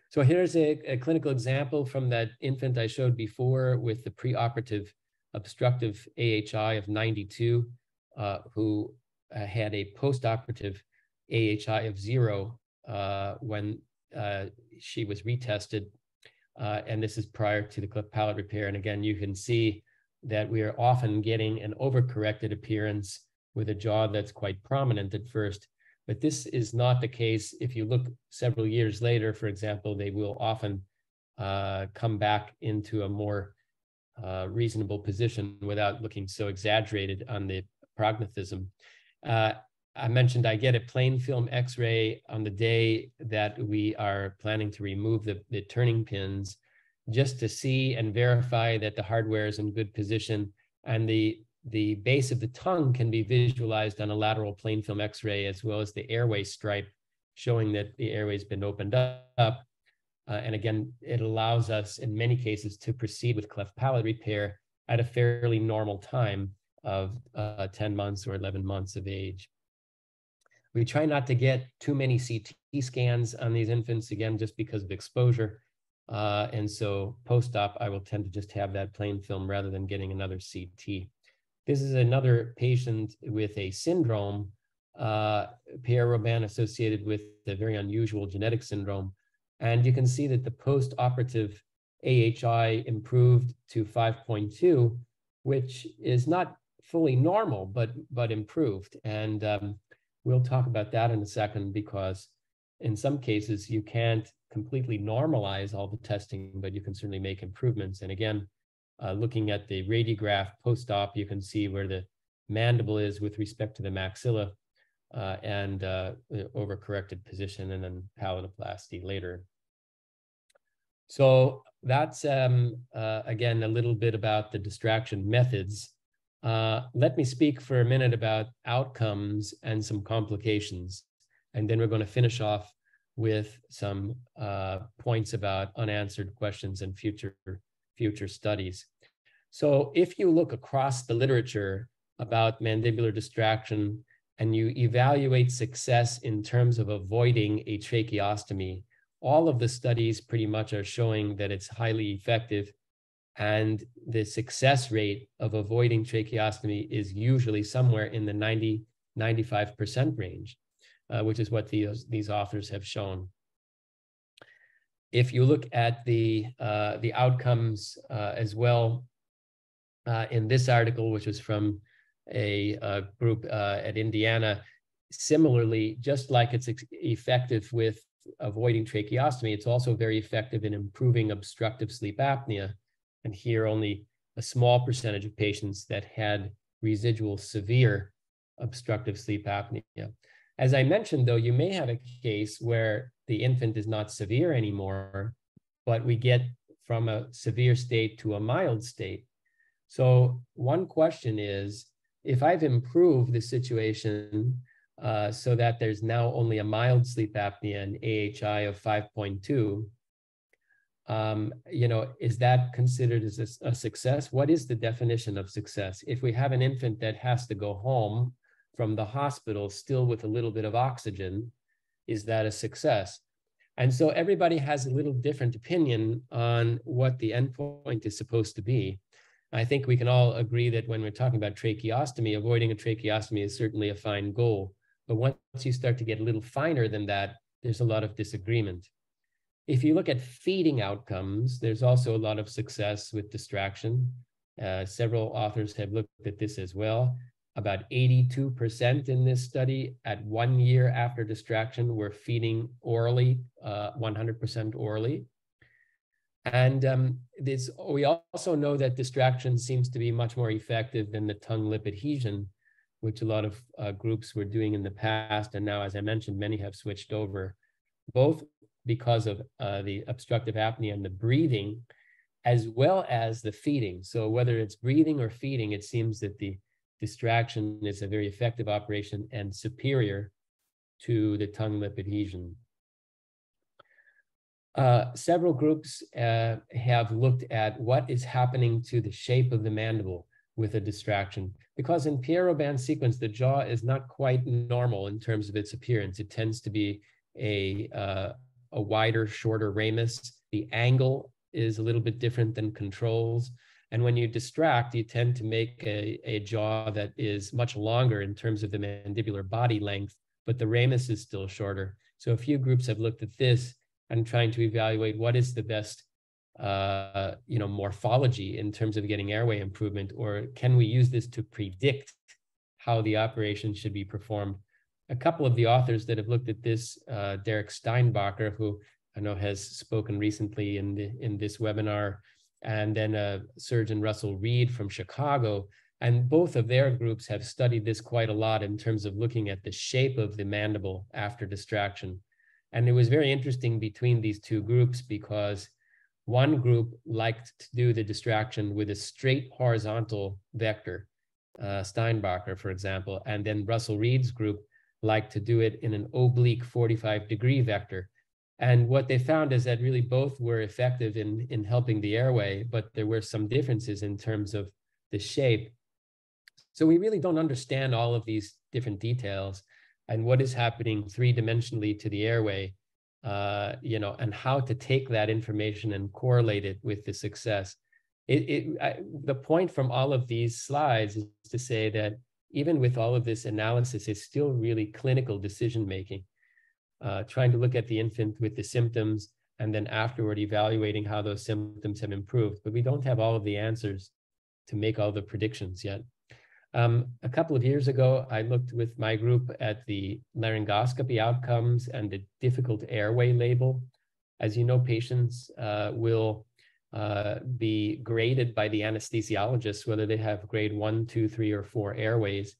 So here's a, a, clinical example from that infant I showed before with the preoperative obstructive AHI of 92, uh, who uh, had a postoperative AHI of zero uh, when uh, she was retested. Uh, and this is prior to the cleft palate repair. And again, you can see that we are often getting an overcorrected appearance with a jaw that's quite prominent at first. But this is not the case. If you look several years later, for example, they will often uh, come back into a more uh, reasonable position without looking so exaggerated on the prognathism. Uh, I mentioned I get a plain film x-ray on the day that we are planning to remove the, the turning pins just to see and verify that the hardware is in good position and the the base of the tongue can be visualized on a lateral plain film x-ray as well as the airway stripe showing that the airway has been opened up. Uh, and again, it allows us in many cases to proceed with cleft palate repair at a fairly normal time of uh, 10 months or 11 months of age. We try not to get too many CT scans on these infants, again, just because of exposure. Uh, and so post-op, I will tend to just have that plain film rather than getting another CT. This is another patient with a syndrome, uh, Pierre Robin associated with a very unusual genetic syndrome. And you can see that the post-operative AHI improved to 5.2, which is not fully normal, but but improved. And um, we'll talk about that in a second because in some cases you can't completely normalize all the testing, but you can certainly make improvements. And again, uh, looking at the radiograph post-op, you can see where the mandible is with respect to the maxilla uh, and uh, overcorrected position and then palatoplasty later. So that's, um, uh, again, a little bit about the distraction methods. Uh, let me speak for a minute about outcomes and some complications. And then we're going to finish off with some uh, points about unanswered questions and future future studies. So if you look across the literature about mandibular distraction and you evaluate success in terms of avoiding a tracheostomy, all of the studies pretty much are showing that it's highly effective. And the success rate of avoiding tracheostomy is usually somewhere in the 90, 95% range, uh, which is what these, these authors have shown if you look at the uh, the outcomes uh, as well uh, in this article, which was from a, a group uh, at Indiana, similarly, just like it's effective with avoiding tracheostomy, it's also very effective in improving obstructive sleep apnea. And here, only a small percentage of patients that had residual severe obstructive sleep apnea. As I mentioned, though, you may have a case where the infant is not severe anymore, but we get from a severe state to a mild state. So, one question is if I've improved the situation uh, so that there's now only a mild sleep apnea and AHI of 5.2, um, you know, is that considered as a, a, success? What is the definition of success? If we have an infant that has to go home from the hospital still with a little bit of oxygen, is that a success? And so everybody has a little different opinion on what the endpoint is supposed to be. I think we can all agree that when we're talking about tracheostomy, avoiding a tracheostomy is certainly a fine goal. But once you start to get a little finer than that, there's a lot of disagreement. If you look at feeding outcomes, there's also a lot of success with distraction. Uh, several authors have looked at this as well. About 82% in this study at one year after distraction were feeding orally, 100% uh, orally. And um, this, we also know that distraction seems to be much more effective than the tongue lip adhesion, which a lot of uh, groups were doing in the past. And now, as I mentioned, many have switched over, both because of uh, the obstructive apnea and the breathing, as well as the feeding. So whether it's breathing or feeding, it seems that the distraction is a very effective operation and superior to the tongue lip adhesion. Uh, several groups uh, have looked at what is happening to the shape of the mandible with a distraction. Because in Pierre Robin's sequence, the jaw is not quite normal in terms of its appearance. It tends to be a, uh, a wider, shorter ramus. The angle is a little bit different than controls. And when you distract, you tend to make a, a jaw that is much longer in terms of the mandibular body length, but the ramus is still shorter. So a few groups have looked at this and trying to evaluate what is the best uh, you know, morphology in terms of getting airway improvement, or can we use this to predict how the operation should be performed? A couple of the authors that have looked at this, uh, Derek Steinbacher, who I know has spoken recently in the, in this webinar, and then uh, surgeon Russell Reid from Chicago. And both of their groups have studied this quite a lot in terms of looking at the shape of the mandible after distraction. And it was very interesting between these two groups because one group liked to do the distraction with a straight horizontal vector, uh, Steinbacher, for example, and then Russell Reid's group liked to do it in an oblique 45 degree vector. And what they found is that really both were effective in, in helping the airway, but there were some differences in terms of the shape. So we really don't understand all of these different details and what is happening three dimensionally to the airway, uh, you know, and how to take that information and correlate it with the success. It, it I, the point from all of these slides is to say that even with all of this analysis, it's still really clinical decision making uh, trying to look at the infant with the symptoms and then afterward evaluating how those symptoms have improved. But we don't have all of the answers to make all the predictions yet. Um, a couple of years ago, I looked with my group at the laryngoscopy outcomes and the difficult airway label. As you know, patients uh, will uh, be graded by the anesthesiologist, whether they have grade one, two, three, or four airways.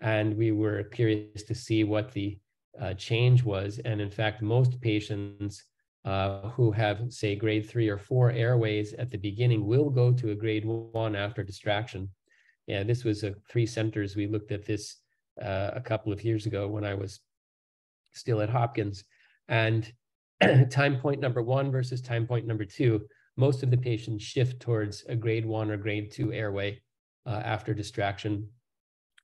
And we were curious to see what the uh, change was. And in fact, most patients uh, who have, say, grade three or four airways at the beginning will go to a grade one after distraction. Yeah, this was a three centers. We looked at this uh, a couple of years ago when I was still at Hopkins. And time point number one versus time point number two, most of the patients shift towards a grade one or grade two airway uh, after distraction.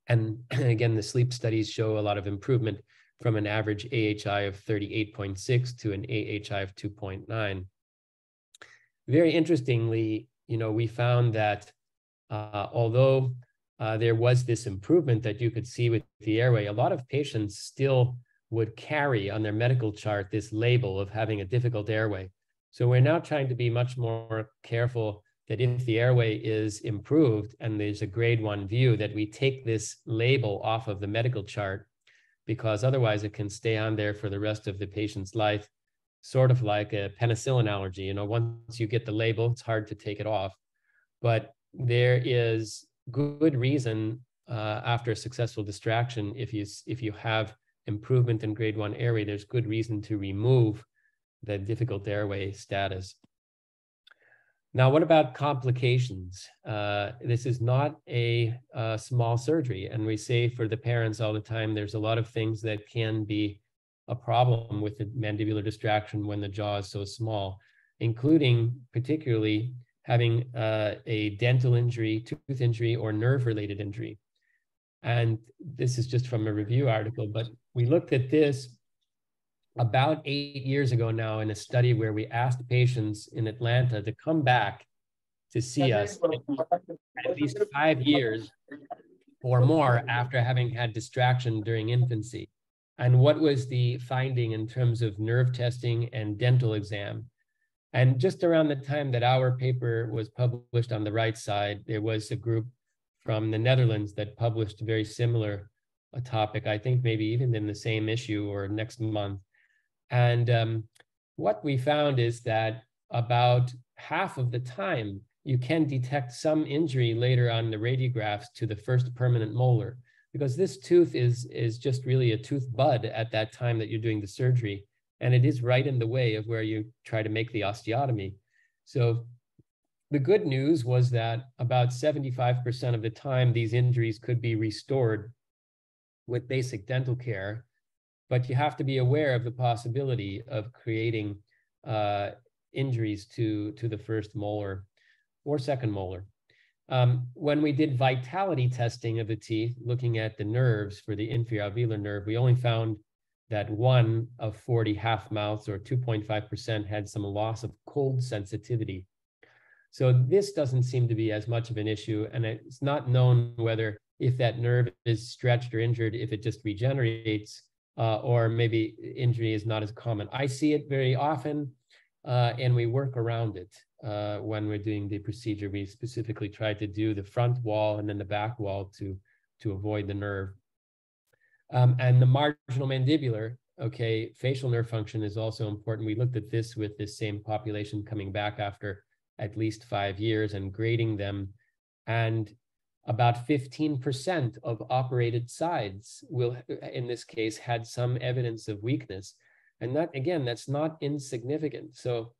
And again, the sleep studies show a lot of improvement from an average AHI of 38.6 to an AHI of 2.9. Very interestingly, you know, we found that uh, although uh, there was this improvement that you could see with the airway, a lot of patients still would carry on their medical chart this label of having a difficult airway. So we're now trying to be much more careful that if the airway is improved and there's a grade one view, that we take this label off of the medical chart because otherwise it can stay on there for the rest of the patient's life, sort of like a penicillin allergy. You know, once you get the label, it's hard to take it off. But there is good reason uh, after a successful distraction, if you if you have improvement in grade one airway, there's good reason to remove the difficult airway status. Now, what about complications? Uh, this is not a, a, small surgery. And we say for the parents all the time, there's a lot of things that can be a problem with the mandibular distraction when the jaw is so small, including particularly having uh, a dental injury, tooth injury, or nerve related injury. And this is just from a review article, but we looked at this about eight years ago now in a study where we asked patients in Atlanta to come back to see us at least five years or more after having had distraction during infancy. And what was the finding in terms of nerve testing and dental exam? And just around the time that our paper was published on the right side, there was a group from the Netherlands that published a very similar a topic, I think maybe even in the same issue or next month. And um, what we found is that about half of the time, you can detect some injury later on the radiographs to the first permanent molar, because this tooth is, is just really a tooth bud at that time that you're doing the surgery. And it is right in the way of where you try to make the osteotomy. So the good news was that about 75% of the time, these injuries could be restored with basic dental care, but you have to be aware of the possibility of creating uh, injuries to, to the first molar or second molar. Um, when we did vitality testing of the teeth, looking at the nerves for the inferior alveolar nerve, we only found that one of 40 half mouths or 2.5% had some loss of cold sensitivity. So this doesn't seem to be as much of an issue. And it's not known whether if that nerve is stretched or injured, if it just regenerates, uh, or maybe injury is not as common. I see it very often, uh, and we work around it uh, when we're doing the procedure. We specifically try to do the front wall and then the back wall to, to avoid the nerve. Um, and the marginal mandibular, okay, facial nerve function is also important. We looked at this with this same population coming back after at least five years and grading them. And about 15% of operated sides will, in this case, had some evidence of weakness. And that, again, that's not insignificant. So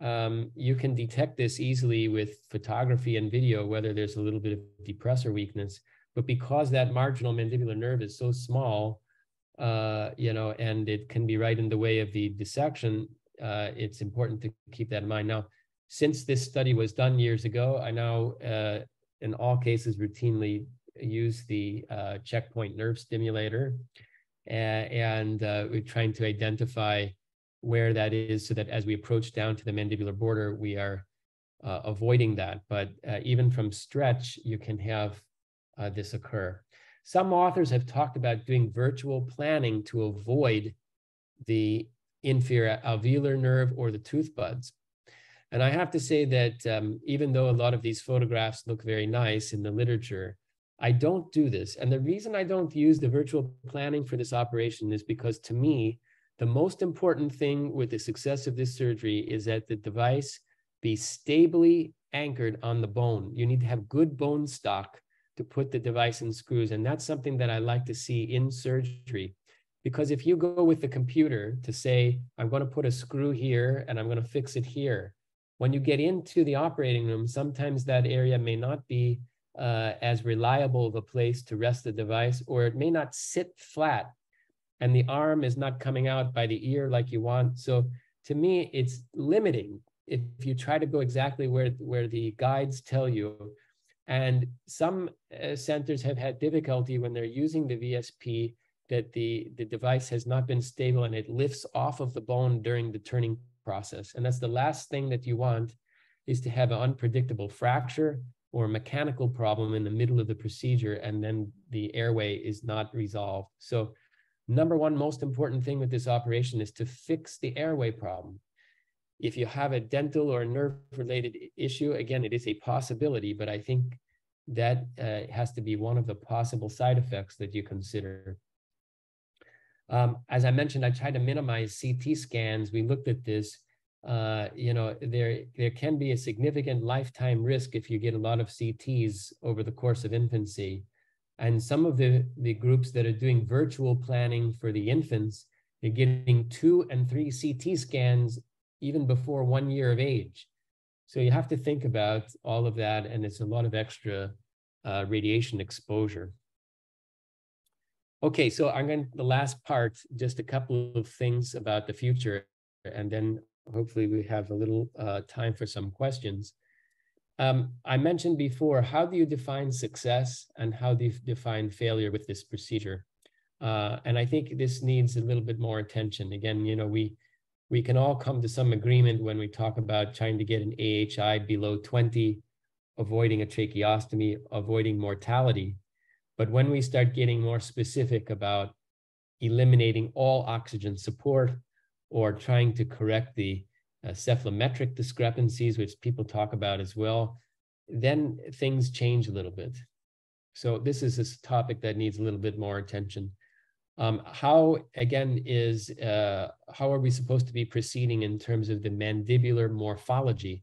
um, you can detect this easily with photography and video, whether there's a little bit of depressor weakness. But because that marginal mandibular nerve is so small, uh, you know, and it can be right in the way of the dissection, uh, it's important to keep that in mind. Now, since this study was done years ago, I now, uh, in all cases, routinely use the uh, checkpoint nerve stimulator. and uh, we're trying to identify where that is so that as we approach down to the mandibular border, we are uh, avoiding that. But uh, even from stretch, you can have uh, this occur. Some authors have talked about doing virtual planning to avoid the inferior alveolar nerve or the tooth buds. And I have to say that um, even though a lot of these photographs look very nice in the literature, I don't do this. And the reason I don't use the virtual planning for this operation is because to me, the most important thing with the success of this surgery is that the device be stably anchored on the bone. You need to have good bone stock to put the device in screws. And that's something that I like to see in surgery. Because if you go with the computer to say, I'm going to put a screw here and I'm going to fix it here, when you get into the operating room, sometimes that area may not be uh, as reliable of a place to rest the device, or it may not sit flat and the arm is not coming out by the ear like you want. So to me, it's limiting if you try to go exactly where, where the guides tell you. And some uh, centers have had difficulty when they're using the VSP that the, the device has not been stable and it lifts off of the bone during the turning process. And that's the last thing that you want is to have an unpredictable fracture or mechanical problem in the middle of the procedure and then the airway is not resolved. So number one most important thing with this operation is to fix the airway problem. If you have a dental or nerve related issue, again, it is a possibility, but I think that uh, has to be one of the possible side effects that you consider. Um, as I mentioned, I tried to minimize CT scans. We looked at this. Uh, you know, there there can be a significant lifetime risk if you get a lot of CTs over the course of infancy. And some of the, the groups that are doing virtual planning for the infants, they're getting two and three CT scans even before one year of age. So you have to think about all of that, and it's a lot of extra uh, radiation exposure. Okay, so I'm going to, the last part, just a couple of things about the future, and then hopefully we have a little uh, time for some questions. Um, I mentioned before, how do you define success and how do you define failure with this procedure? Uh, and I think this needs a little bit more attention. Again, you know, we we can all come to some agreement when we talk about trying to get an AHI below 20, avoiding a tracheostomy, avoiding mortality. But when we start getting more specific about eliminating all oxygen support or trying to correct the uh, cephalometric discrepancies, which people talk about as well, then things change a little bit. So this is a topic that needs a little bit more attention. Um, how, again, is, uh, how are we supposed to be proceeding in terms of the mandibular morphology?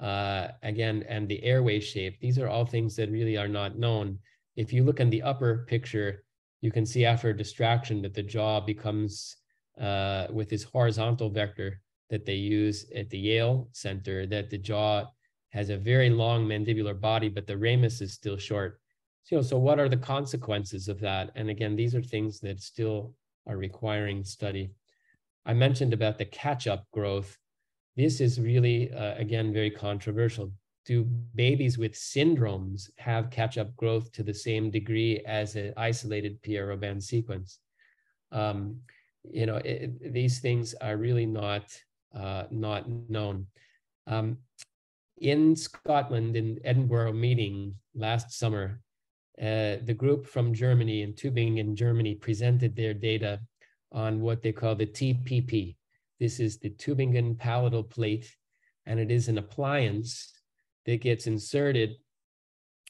Uh, again, and the airway shape. These are all things that really are not known. If you look in the upper picture, you can see after a distraction that the jaw becomes, uh, with this horizontal vector that they use at the Yale Center, that the jaw has a very long mandibular body, but the ramus is still short. So, so what are the consequences of that? And again, these are things that still are requiring study. I mentioned about the catch-up growth. This is really, uh, again, very controversial. Do babies with syndromes have catch-up growth to the same degree as an isolated Pierre Robin sequence? Um, you know, it, these things are really not uh, not known. Um, in Scotland, in Edinburgh meeting last summer, uh, the group from Germany in Tübingen, Germany, presented their data on what they call the TPP. This is the Tübingen palatal plate, and it is an appliance that gets inserted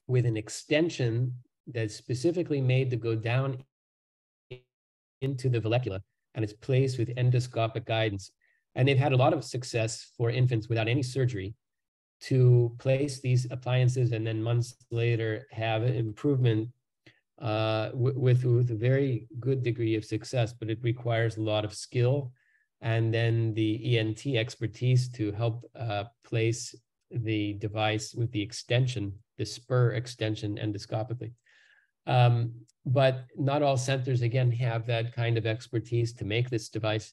with an extension that's specifically made to go down into the vallecula, and it's placed with endoscopic guidance. And they've had a lot of success for infants without any surgery to place these appliances and then months later have improvement uh, with, with a very good degree of success, but it requires a lot of skill and then the ENT expertise to help uh, place the device with the extension, the spur extension endoscopically. Um, but not all centers, again, have that kind of expertise to make this device.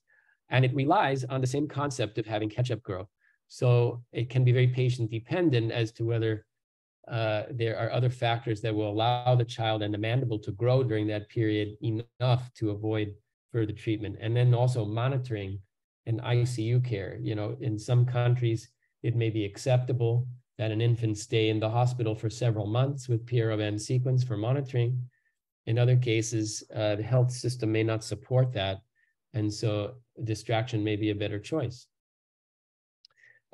And it relies on the same concept of having catch-up growth. So it can be very patient dependent as to whether uh, there are other factors that will allow the child and the mandible to grow during that period enough to avoid further treatment. And then also monitoring and ICU care. You know, in some countries, it may be acceptable that an infant stay in the hospital for several months with PRON sequence for monitoring. In other cases, uh, the health system may not support that. And so distraction may be a better choice.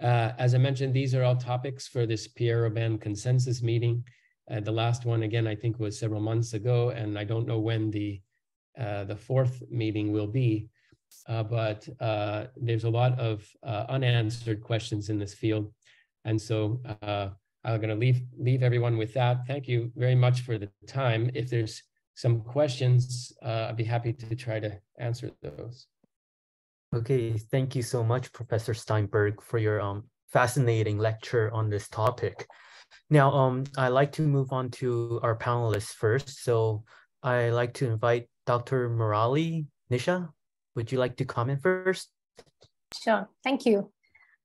Uh, as I mentioned, these are all topics for this Pierre Robin consensus meeting. Uh, the last one, again, I think was several months ago, and I don't know when the uh, the fourth meeting will be. Uh, but uh, there's a lot of uh, unanswered questions in this field, and so I'm going to leave leave everyone with that. Thank you very much for the time. If there's some questions, I'd be happy to try to answer those. Okay, thank you so much, Professor Steinberg, for your um, fascinating lecture on this topic. Now, um, I'd like to move on to our panelists first. So I'd like to invite Dr. Murali Nisha. Would you like to comment first? Sure, thank you.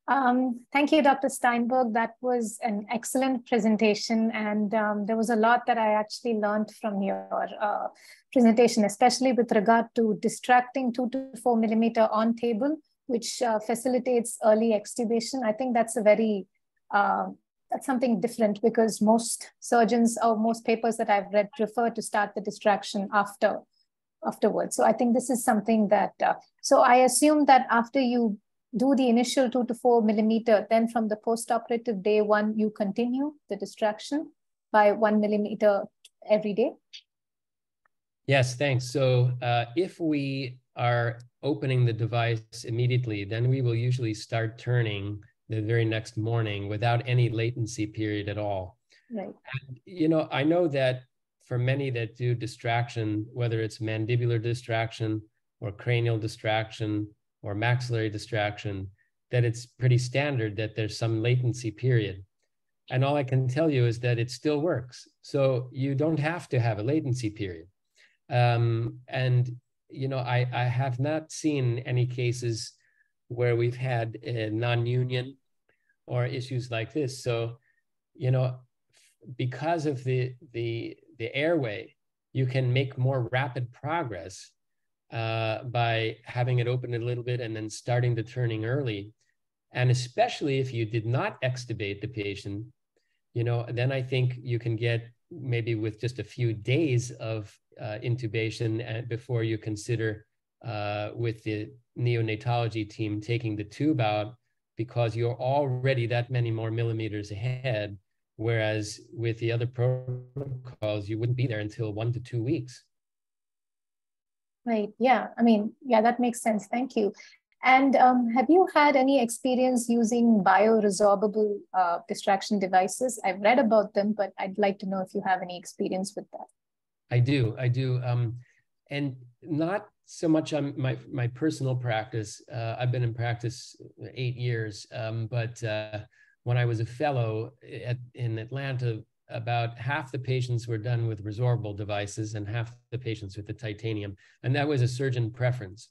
Um, thank you, Dr. Steinberg. That was an excellent presentation. And um, there was a lot that I actually learned from your uh, presentation, especially with regard to distracting two to four millimeter on table, which uh, facilitates early extubation. I think that's a very, uh, that's something different because most surgeons or most papers that I've read prefer to start the distraction after afterwards. So I think this is something that, uh, so I assume that after you do the initial two to four millimeter, then from the post-operative day one, you continue the distraction by one millimeter every day? Yes, thanks. So uh, if we are opening the device immediately, then we will usually start turning the very next morning without any latency period at all. Right. And, you know, I know that for many that do distraction, whether it's mandibular distraction or cranial distraction or maxillary distraction, that it's pretty standard that there's some latency period. And all I can tell you is that it still works. So you don't have to have a latency period. Um, and, you know, I, I have not seen any cases where we've had a non-union or issues like this. So, you know, because of the, the, the airway, you can make more rapid progress uh, by having it open a little bit and then starting the turning early. And especially if you did not extubate the patient, you know, then I think you can get maybe with just a few days of uh, intubation and before you consider uh, with the neonatology team taking the tube out because you're already that many more millimeters ahead. Whereas with the other protocols, you wouldn't be there until one to two weeks. Right. Yeah. I mean, yeah, that makes sense. Thank you. And um, have you had any experience using bioresorbable uh, distraction devices? I've read about them, but I'd like to know if you have any experience with that. I do. I do. Um, and not so much on my my personal practice. Uh, I've been in practice eight years, um, but uh, when I was a fellow at, in Atlanta, about half the patients were done with resorbable devices and half the patients with the titanium, and that was a surgeon preference.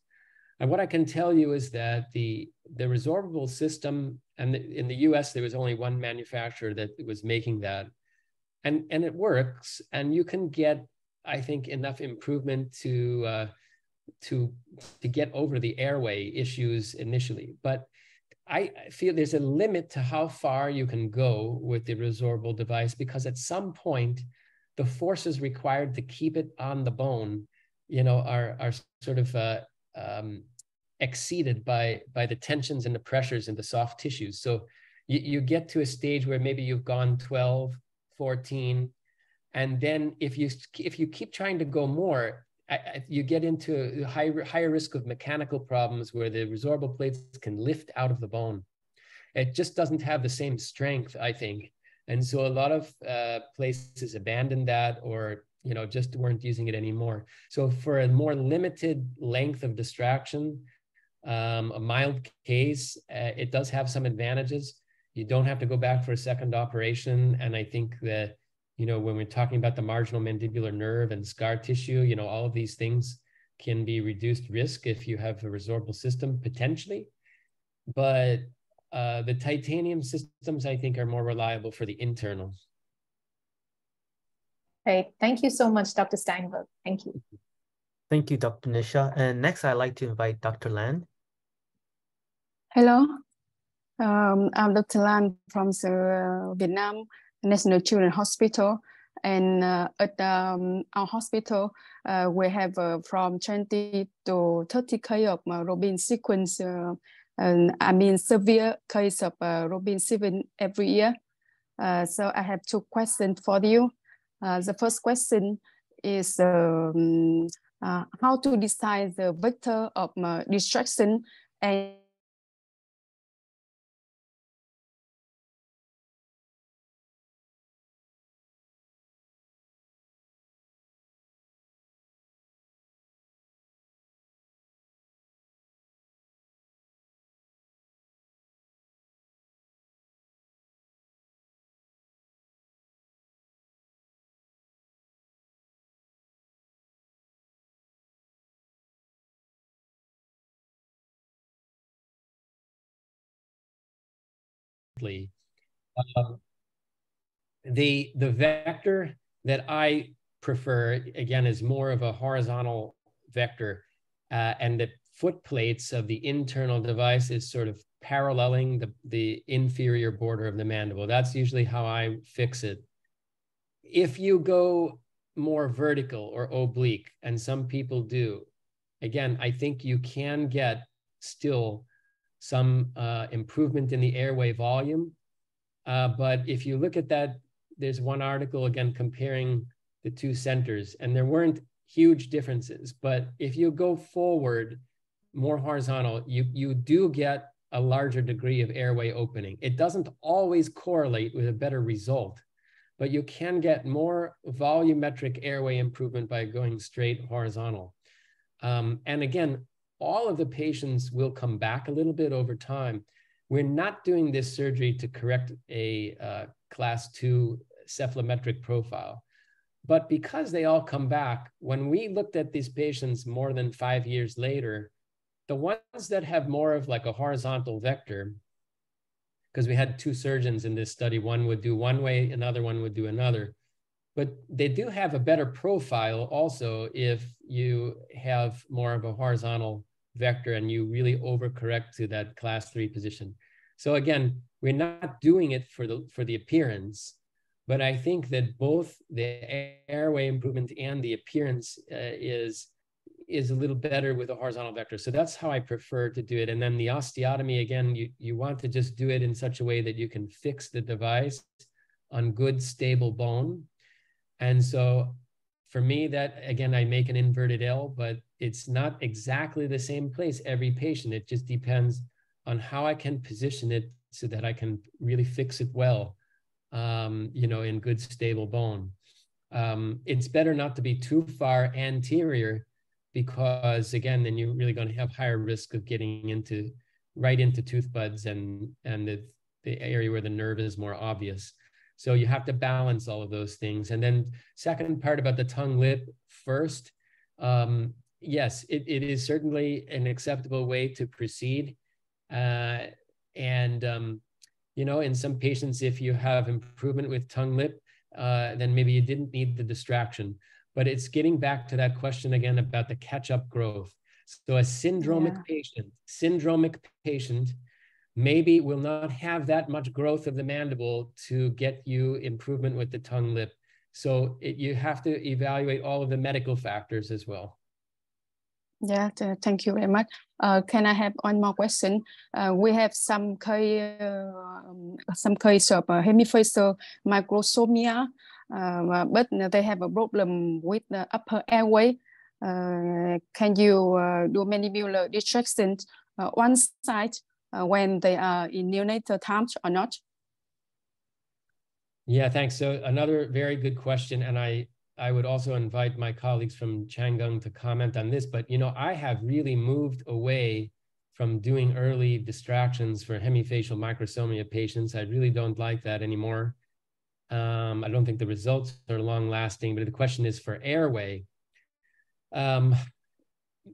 And what I can tell you is that the the resorbable system, and in the U.S. there was only one manufacturer that was making that, and and it works, and you can get, I think, enough improvement to uh, to to get over the airway issues initially. But I feel there's a limit to how far you can go with the resorbable device because at some point, the forces required to keep it on the bone, you know, are are sort of uh, um, exceeded by by the tensions and the pressures in the soft tissues. So you, you get to a stage where maybe you've gone 12, 14, and then if you if you keep trying to go more, you get into high, higher risk of mechanical problems where the resorbable plates can lift out of the bone. It just doesn't have the same strength, I think. And so a lot of uh, places abandoned that or you know just weren't using it anymore. So for a more limited length of distraction, um, a mild case, uh, it does have some advantages. You don't have to go back for a second operation. And I think that you know, when we're talking about the marginal mandibular nerve and scar tissue, you know, all of these things can be reduced risk if you have a resorbable system potentially. But uh, the titanium systems, I think, are more reliable for the internal. Great. Thank you so much, Dr. Steinberg. Thank you. Thank you, Dr. Nisha. And next, I'd like to invite Dr. Lan. Hello, um, I'm Dr. Lan from uh, Vietnam. National Children's Hospital. And uh, at um, our hospital, uh, we have uh, from 20 to 30 case of uh, Robin sequence, uh, and I mean severe case of Robin sequence every year. so I have two questions for you. the first question is um, how to decide the vector of distraction and Um, the the vector that I prefer again is more of a horizontal vector, uh, and the foot plates of the internal device is sort of paralleling the the inferior border of the mandible. That's usually how I fix it. If you go more vertical or oblique, and some people do, again, I think you can get still some uh, improvement in the airway volume. Uh, but if you look at that, there's one article again comparing the two centers, and there weren't huge differences. But if you go forward more horizontal, you, you do get a larger degree of airway opening. It doesn't always correlate with a better result, but you can get more volumetric airway improvement by going straight horizontal. Um, and again, all of the patients will come back a little bit over time. We're not doing this surgery to correct a uh, class two cephalometric profile. But because they all come back, when we looked at these patients more than five years later, the ones that have more of like a horizontal vector, because we had two surgeons in this study, one would do one way, another one would do another. But they do have a better profile also if you have more of a horizontal vector and you really overcorrect to that class three position. So again, we're not doing it for the for the appearance, but I think that both the airway improvement and the appearance uh, is is a little better with a horizontal vector. So that's how I prefer to do it. And then the osteotomy, again, you, you want to just do it in such a way that you can fix the device on good, stable bone. And so for me, that again, I make an inverted L, but it's not exactly the same place every patient. It just depends on how I can position it so that I can really fix it well, um, you know, in good, stable bone. Um, it's better not to be too far anterior because again, then you're really going to have higher risk of getting into right into tooth buds and and the, the area where the nerve is more obvious. So you have to balance all of those things. And then second part about the tongue lip first, um, yes, it, it is certainly an acceptable way to proceed. Uh, and um, you know, in some patients, if you have improvement with tongue lip, uh, then maybe you didn't need the distraction. But it's getting back to that question again about the catch-up growth. So a syndromic yeah. patient, syndromic patient, maybe will not have that much growth of the mandible to get you improvement with the tongue lip. So it, you have to evaluate all of the medical factors as well. Yeah, thank you very much. Uh, can I have one more question? Uh, we have some case, uh, some case of uh, hemifacial microsomia, uh, but they have a problem with the upper airway. Uh, can you do mandibular distraction one side when they are in neonatal times or not? Yeah, thanks. So another very good question, and I I would also invite my colleagues from Chang Gung to comment on this, but you know, I have really moved away from doing early distractions for hemifacial microsomia patients. I really don't like that anymore. Um, I don't think the results are long lasting, but the question is for airway. Um,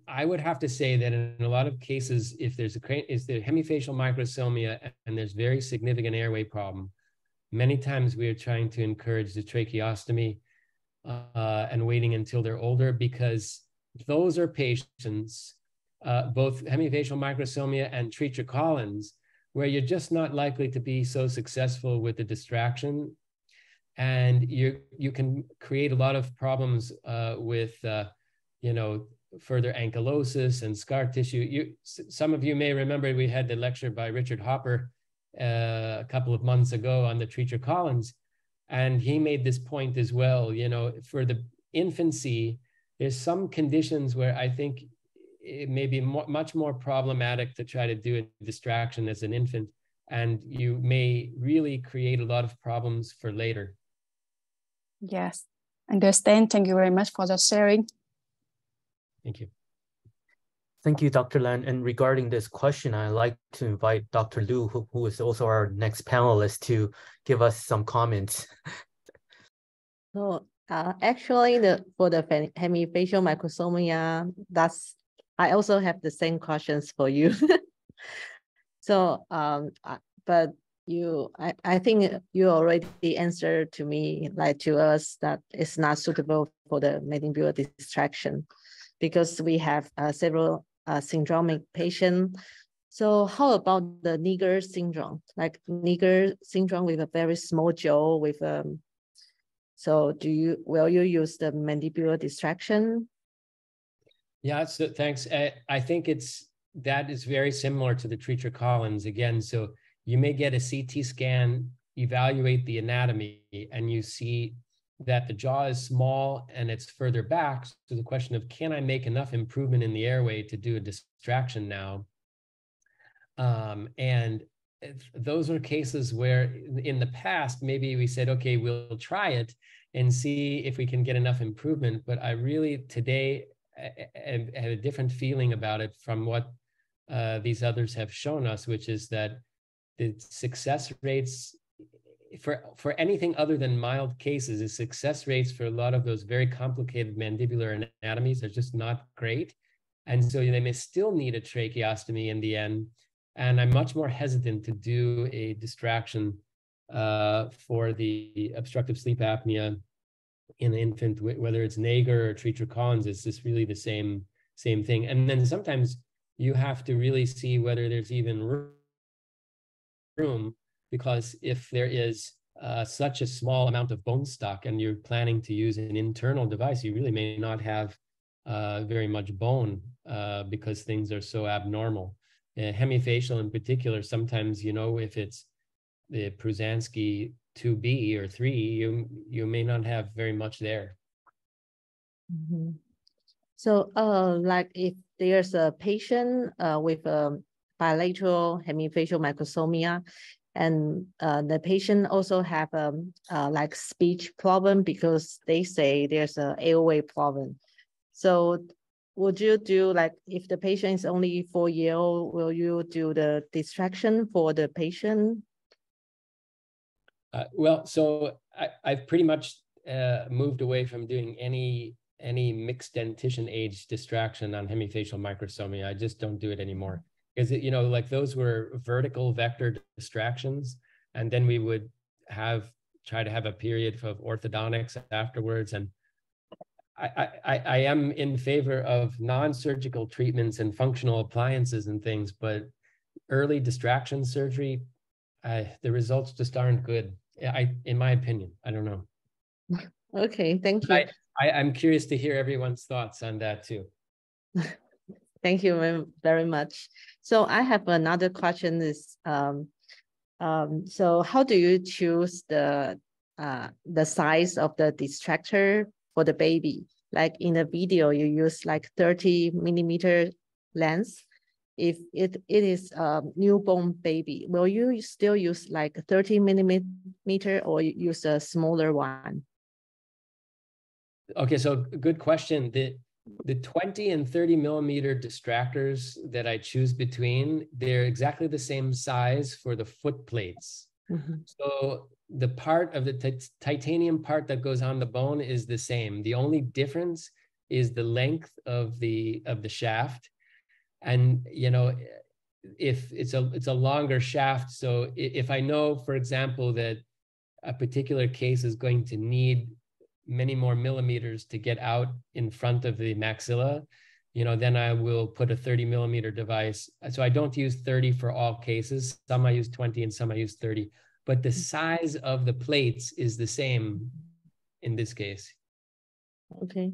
I would have to say that in a lot of cases, if there's a is there hemifacial microsomia and there's very significant airway problem, many times we are trying to encourage the tracheostomy uh, and waiting until they're older because those are patients, uh, both hemifacial microsomia and Treacher Collins, where you're just not likely to be so successful with the distraction. And you you can create a lot of problems uh, with, uh, you know, further ankylosis and scar tissue. You, some of you may remember we had the lecture by Richard Hopper uh, a couple of months ago on the Treacher Collins, and he made this point as well, you know, for the infancy, there's some conditions where I think it may be much more problematic to try to do a distraction as an infant. And you may really create a lot of problems for later. Yes, understand. Thank you very much for the sharing. Thank you. Thank you, Dr. Lan. And regarding this question, I'd like to invite Dr. Liu, who, who is also our next panelist, to give us some comments. So uh, actually, the for the hemifacial microsomia, that's I also have the same questions for you. so, um, but you, I, I think you already answered to me, like to us, that it's not suitable for the mandibular distraction because we have uh, several uh, syndromic patient. So how about the Nager syndrome, like Nager syndrome with a very small jaw with um, so do you, will you use the mandibular distraction? Yeah, so thanks. I, I think it's, that is very similar to the Treacher Collins again. So you may get a CT scan, evaluate the anatomy, and you see that the jaw is small and it's further back. So the question of can I make enough improvement in the airway to do a distraction now? Um, and those are cases where in the past, maybe we said, okay, we'll try it and see if we can get enough improvement. But I really today have a different feeling about it from what uh, these others have shown us, which is that the success rates for for anything other than mild cases, the success rates for a lot of those very complicated mandibular anatomies are just not great. And so they may still need a tracheostomy in the end. And I'm much more hesitant to do a distraction uh, for the obstructive sleep apnea in the infant, whether it's Nager or Treacher Collins, it's just really the same same thing. And then sometimes you have to really see whether there's even room because if there is uh, such a small amount of bone stock and you're planning to use an internal device, you really may not have uh, very much bone uh, because things are so abnormal. Uh, hemifacial in particular, sometimes, you know, if it's the Pruzansky 2B or 3, you, you may not have very much there. Mm -hmm. So uh, like if there's a patient uh, with a bilateral hemifacial microsomia, and uh, the patient also have a um, uh, like speech problem because they say there's a airway problem. So would you do like if the patient is only four year old, will you do the distraction for the patient? Uh, well, so I, I've pretty much uh, moved away from doing any any mixed dentition age distraction on hemifacial microsomia. I just don't do it anymore because it, you know like those were vertical vector distractions, and then we would have try to have a period of orthodontics afterwards and I, I, I am in favor of non-surgical treatments and functional appliances and things, but early distraction surgery, I, the results just aren't good. I, in my opinion, I don't know. Okay, thank you. I, I, am curious to hear everyone's thoughts on that too. thank you very much. So I have another question is, um, um, so how do you choose the uh, the size of the distractor for the baby. Like in the video, you use like 30 millimeter lens. If it, it is a newborn baby, will you still use like 30 millimeter or use a smaller one? Okay, so good question. The the 20 and 30 millimeter distractors that I choose between, they're exactly the same size for the foot plates. Mm -hmm. So the part of the titanium part that goes on the bone is the same. The only difference is the length of the of the shaft. And you know, if it's a it's a longer shaft, so if I know, for example, that a particular case is going to need many more millimeters to get out in front of the maxilla, you know, then I will put a 30 millimeter device. So I don't use 30 for all cases. Some I use 20 and some I use 30 but the size of the plates is the same in this case. Okay,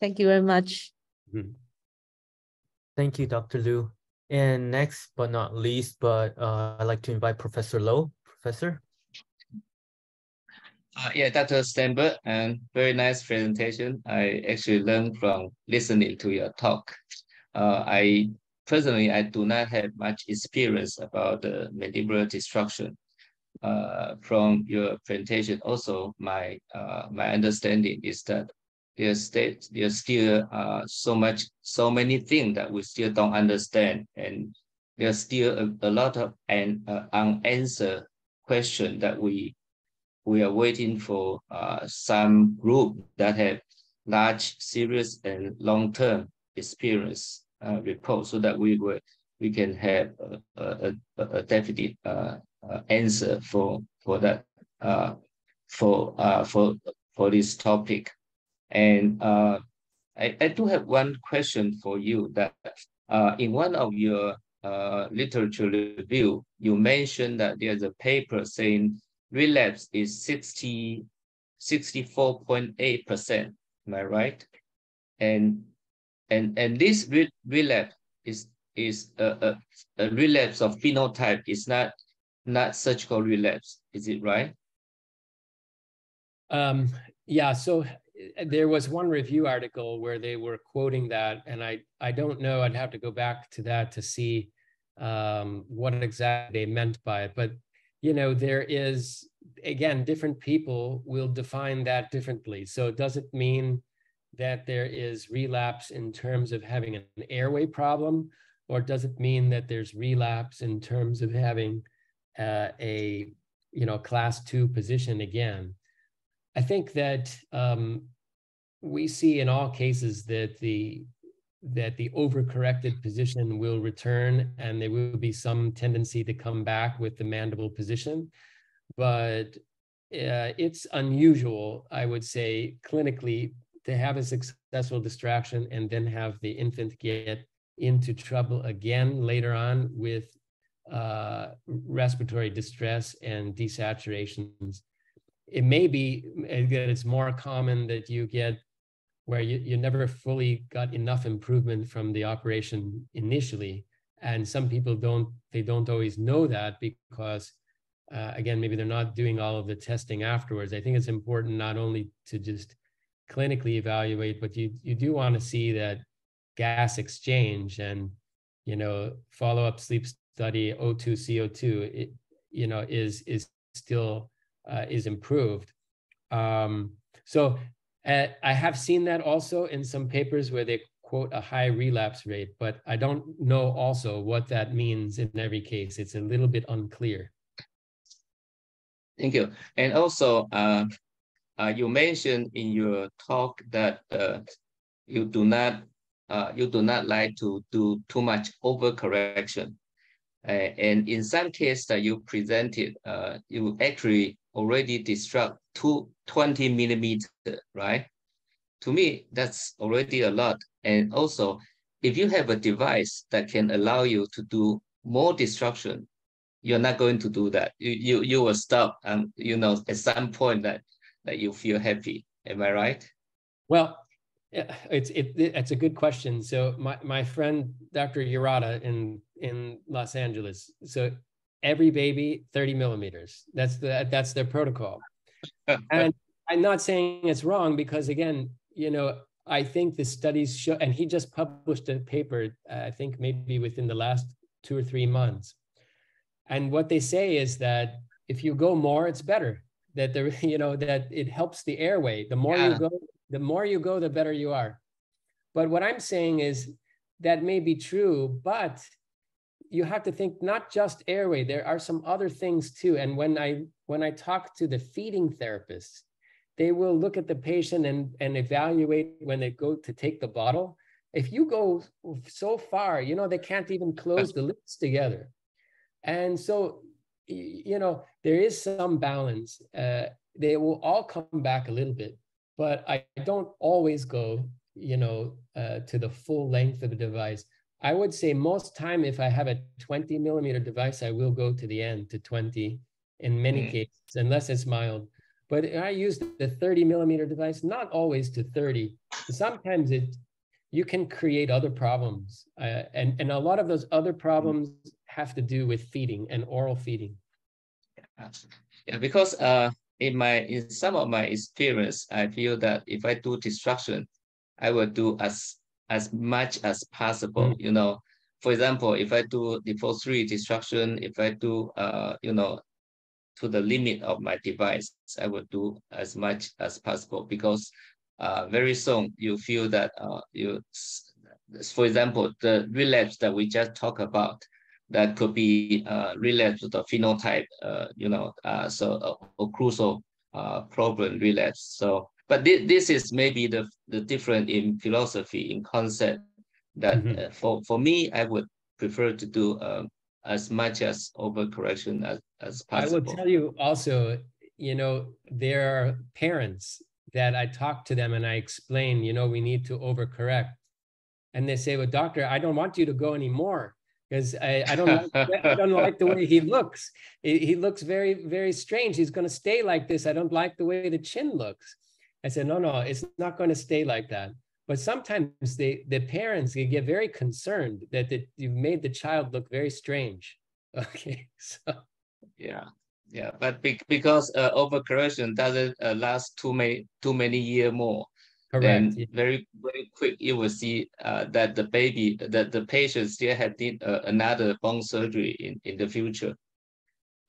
thank you very much. Mm -hmm. Thank you, Dr. Liu. And next but not least, but uh, I'd like to invite Professor Low. Professor? Uh, yeah, Dr. Steinberg, and very nice presentation. I actually learned from listening to your talk. Uh, I personally, I do not have much experience about the mandibular destruction uh, from your presentation, also my uh, my understanding is that there's there's still uh, so much so many things that we still don't understand, and there's still a, a lot of an uh, unanswered question that we we are waiting for uh, some group that have large, serious, and long-term experience uh, report, so that we will we can have a, a, a definite uh, uh, answer for for that uh, for uh, for for this topic. And I, I do have one question for you that in one of your literature review, you mentioned that there's a paper saying relapse is 60, 64.8%. Am I right? And and and this re relapse is is a, a, a relapse of phenotype It's not not surgical relapse. Is it right? Um, yeah, so uh, there was one review article where they were quoting that, and I, I don't know, I'd have to go back to that to see um, what exactly they meant by it. But, you know, there is, again, different people will define that differently. So does it mean that there is relapse in terms of having an airway problem, or does it mean that there's relapse in terms of having uh, a you know class two position again. I think that um, we see in all cases that the that the overcorrected position will return and there will be some tendency to come back with the mandible position. But uh, it's unusual, I would say, clinically to have a successful distraction and then have the infant get into trouble again later on with uh, respiratory distress and desaturations. It may be that it's more common that you get where you, you never fully got enough improvement from the operation initially. And some people don't, they don't always know that because uh, again, maybe they're not doing all of the testing afterwards. I think it's important not only to just clinically evaluate, but you you do want to see that gas exchange and you know follow-up sleep study O2 CO2 it, you know is is still uh, is improved. Um, so uh, I have seen that also in some papers where they quote a high relapse rate, but I don't know also what that means in every case. It's a little bit unclear. Thank you. And also, uh, uh, you mentioned in your talk that uh, you do not uh, you do not like to do too much overcorrection. Uh, and in some cases that you presented, uh, you actually already destruct two, 20 millimeter, right? To me, that's already a lot. And also, if you have a device that can allow you to do more destruction, you're not going to do that. You you you will stop and you know at some point that that you feel happy. Am I right? Well, it's it, it's a good question. So my my friend Dr. Urata in in Los Angeles. So every baby 30 millimeters. That's the that's their protocol. and I'm not saying it's wrong because again, you know, I think the studies show, and he just published a paper, uh, I think maybe within the last two or three months, and what they say is that if you go more, it's better. That there, you know, that it helps the airway. The more yeah. you go, the more you go, the better you are. But what I'm saying is that may be true, but you have to think not just airway. There are some other things too. And when I when I talk to the feeding therapists, they will look at the patient and, and evaluate when they go to take the bottle. If you go so far, you know, they can't even close the lips together. And so, you know, there is some balance. Uh, they will all come back a little bit, but I don't always go, you know, uh, to the full length of the device. I would say most time, if I have a 20 millimeter device, I will go to the end to 20 in many mm. cases, unless it's mild. But I use the 30 millimeter device, not always to 30. Sometimes it you can create other problems. Uh, and, and a lot of those other problems have to do with feeding and oral feeding. Yeah, because uh, in my in some of my experience, I feel that if I do destruction, I will do as as much as possible. Mm. You know, for example, if I do the full three destruction, if I do uh, you know, to the limit of my device, I will do as much as possible because uh, very soon you feel that uh, you, for example, the relapse that we just talked about, that could be uh, relapse to the phenotype, uh, you know, uh, so a, a crucial uh, problem relapse. So, but th this is maybe the the difference in philosophy, in concept. That mm -hmm. uh, for for me, I would prefer to do um, as much as overcorrection as as possible. I will tell you also, you know, there are parents that I talk to them and I explain, you know, we need to overcorrect, and they say, "Well, doctor, I don't want you to go anymore." because I, I don't like, I don't like the way he looks. He, he looks very very strange. He's going to stay like this. I don't like the way the chin looks. I said, no, no, it's not going to stay like that. But sometimes they, the parents get very concerned that the, you've made the child look very strange. Okay, so yeah, yeah, but be, because uh, overcorrection doesn't uh, last too many too many year more. Correct. Then very very quick, you will see uh, that the baby, that the patient still have need uh, another bone surgery in, in the future.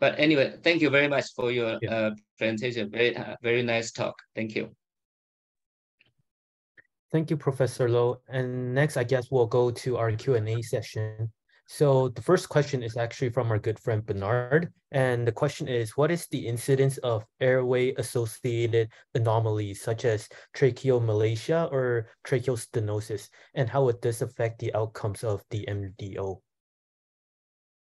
But anyway, thank you very much for your yeah. uh, presentation. Very uh, very nice talk. Thank you. Thank you, Professor Low. And next, I guess we'll go to our Q&A session. So the first question is actually from our good friend Bernard. And the question is, what is the incidence of airway associated anomalies such as tracheomalacia or tracheostenosis? And how would this affect the outcomes of the MDO?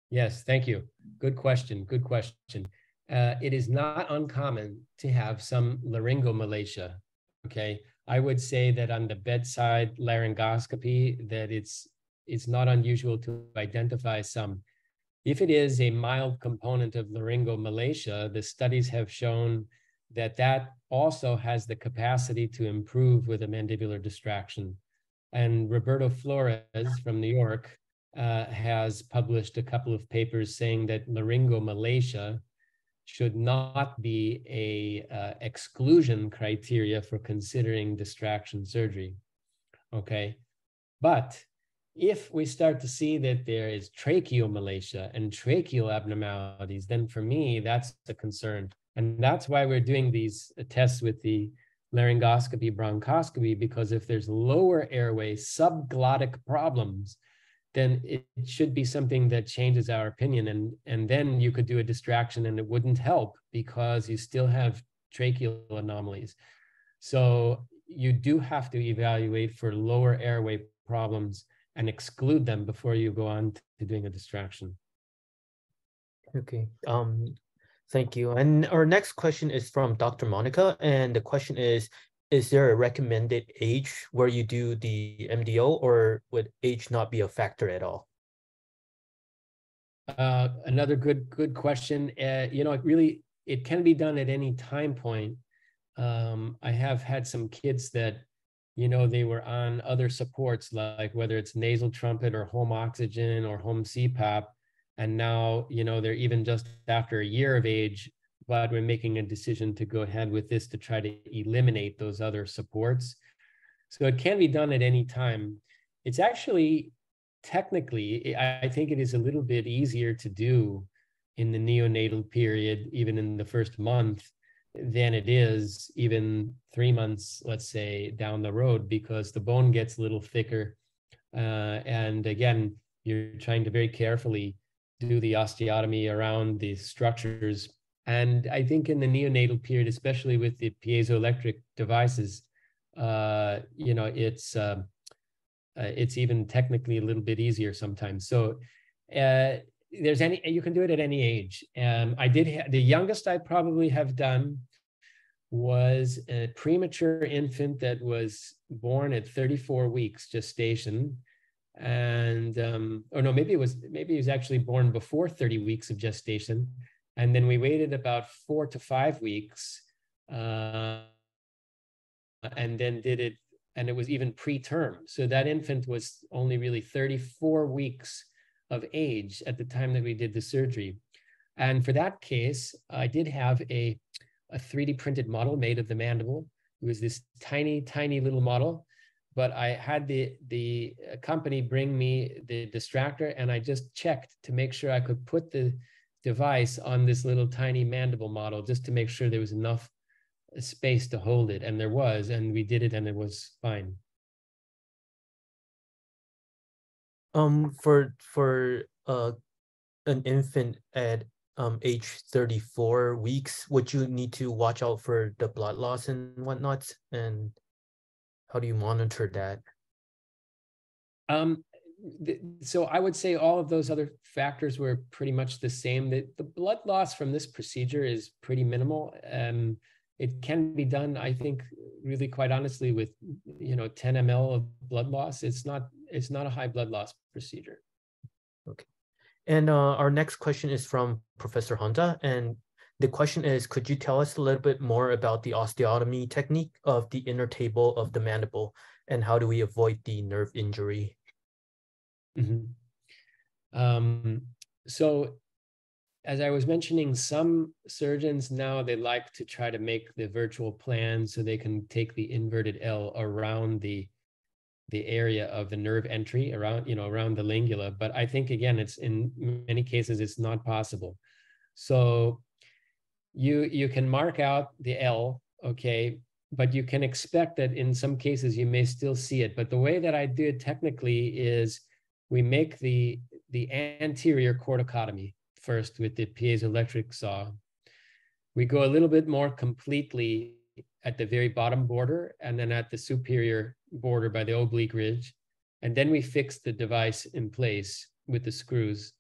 Yes, thank you. Good question, good question. Uh, it is not uncommon to have some laryngomalacia, okay? I would say that on the bedside laryngoscopy, that it's it's not unusual to identify some. If it is a mild component of laryngomalacia, the studies have shown that that also has the capacity to improve with a mandibular distraction. And Roberto Flores from New York uh, has published a couple of papers saying that laryngomalacia should not be a uh, exclusion criteria for considering distraction surgery. Okay, but if we start to see that there is tracheomalacia and tracheal abnormalities, then for me, that's a concern. And that's why we're doing these tests with the laryngoscopy, bronchoscopy, because if there's lower airway subglottic problems, then it, should be something that changes our opinion. And, and then you could do a distraction and it wouldn't help because you still have tracheal anomalies. So you do have to evaluate for lower airway problems and exclude them before you go on to doing a distraction. Okay. Um, thank you. And our next question is from Dr. Monica. And the question is, is there a recommended age where you do the MDO or would age not be a factor at all? Uh, another good good question. Uh, you know, it really it can be done at any time point. Um, I have had some kids that, you know, they were on other supports like whether it's nasal trumpet or home oxygen or home CPAP, and now you know they're even just after a year of age but we're making a decision to go ahead with this to try to eliminate those other supports. So it can be done at any time. It's actually technically, I think it is a little bit easier to do in the neonatal period, even in the first month, than it is even three months, let's say, down the road, because the bone gets a little thicker. Uh, and again, you're trying to very carefully do the osteotomy around the structures and I think in the neonatal period, especially with the piezoelectric devices, uh, you know, it's uh, uh, it's even technically a little bit easier sometimes. So uh, there's any you can do it at any age. Um, I did the youngest I probably have done was a premature infant that was born at 34 weeks gestation and um, or no maybe it was maybe he was actually born before 30 weeks of gestation and then we waited about four to five weeks uh, and then did it, and it was even preterm. So that infant was only really 34 weeks of age at the time that we did the surgery. And for that case, I did have a, a 3D printed model made of the mandible. It was this tiny, tiny little model but I had the the company bring me the distractor and I just checked to make sure I could put the device on this little tiny mandible model just to make sure there was enough space to hold it. And there was, and we did it and it was fine. Um, for for uh, an infant at um, age 34 weeks, would you need to watch out for the blood loss and whatnot? And how do you monitor that? Um, so I would say all of those other factors were pretty much the same. The, the blood loss from this procedure is pretty minimal. Um, it can be done, I think, really quite honestly, with you know 10 ml of blood loss. It's not it's not a high blood loss procedure. Okay. And uh, our next question is from Professor Honda, and the question is, could you tell us a little bit more about the osteotomy technique of the inner table of the mandible, and how do we avoid the nerve injury? Mm-hmm. Um, so, as I was mentioning, some surgeons now they like to try to make the virtual plan so they can take the inverted L around the the area of the nerve entry around you know around the lingula. But I think again, it's in many cases it's not possible. So you you can mark out the L, okay, but you can expect that in some cases you may still see it. But the way that I do it technically is we make the, the anterior corticotomy first with the piezoelectric saw. We go a little bit more completely at the very bottom border and then at the superior border by the oblique ridge. And then we fix the device in place with the screws.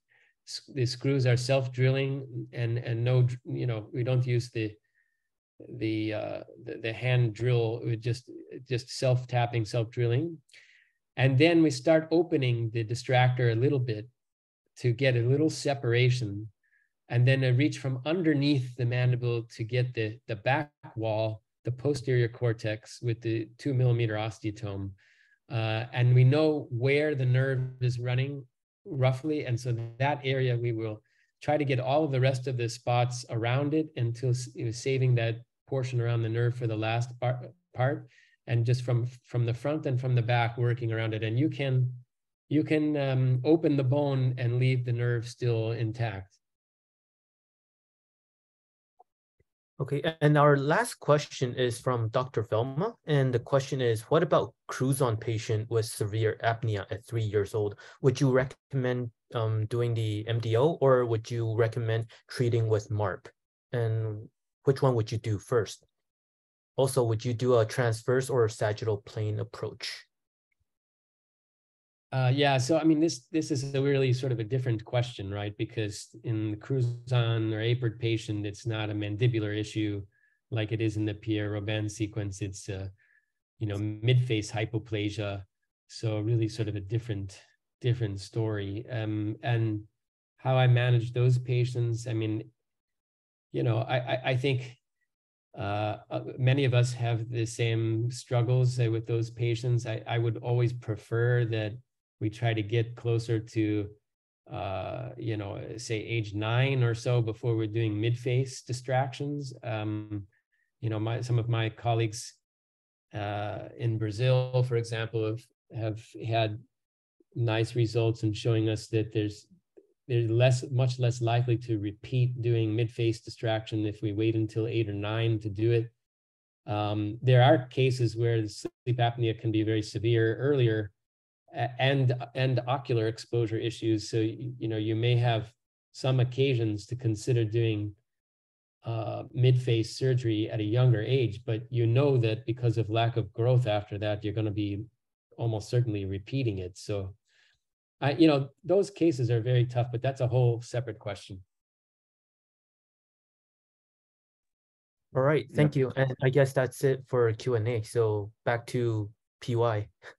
The screws are self-drilling and, and no, you know, we don't use the, the, uh, the, the hand drill, we just, just self-tapping, self-drilling. And then we start opening the distractor a little bit to get a little separation and then a reach from underneath the mandible to get the, the back wall, the posterior cortex with the two millimeter osteotome. Uh, and we know where the nerve is running roughly. And so that area, we will try to get all of the rest of the spots around it until you know, saving that portion around the nerve for the last part, and just from from the front and from the back working around it. And you can you can um, open the bone and leave the nerve still intact. Okay, and our last question is from Dr. Velma, and the question is, what about Crouzon patient with severe apnea at three years old? Would you recommend um, doing the MDO or would you recommend treating with MARP? And which one would you do first? Also, would you do a transverse or a sagittal plane approach? Uh, yeah, so I mean, this this is a really sort of a different question, right? Because in the Crouzon or APERT patient, it's not a mandibular issue like it is in the Pierre Robin sequence. It's a, you know, mid-face hypoplasia. So really sort of a different different story. Um, and how I manage those patients, I mean, you know, I I, I think uh, uh many of us have the same struggles uh, with those patients. I, I would always prefer that we try to get closer to uh, you know say age nine or so before we're doing mid-face distractions. Um, you know my some of my colleagues uh, in brazil for example have, have had nice results in showing us that there's there's less much less likely to repeat doing mid-face distraction if we wait until eight or nine to do it. Um, there are cases where sleep apnea can be very severe earlier and and ocular exposure issues. So you know you may have some occasions to consider doing uh, mid-face surgery at a younger age, but you know that because of lack of growth after that, you're going to be almost certainly repeating it. So, I you know those cases are very tough, but that's a whole separate question. All right, thank you. And I guess that's it for Q&A. So back to PY.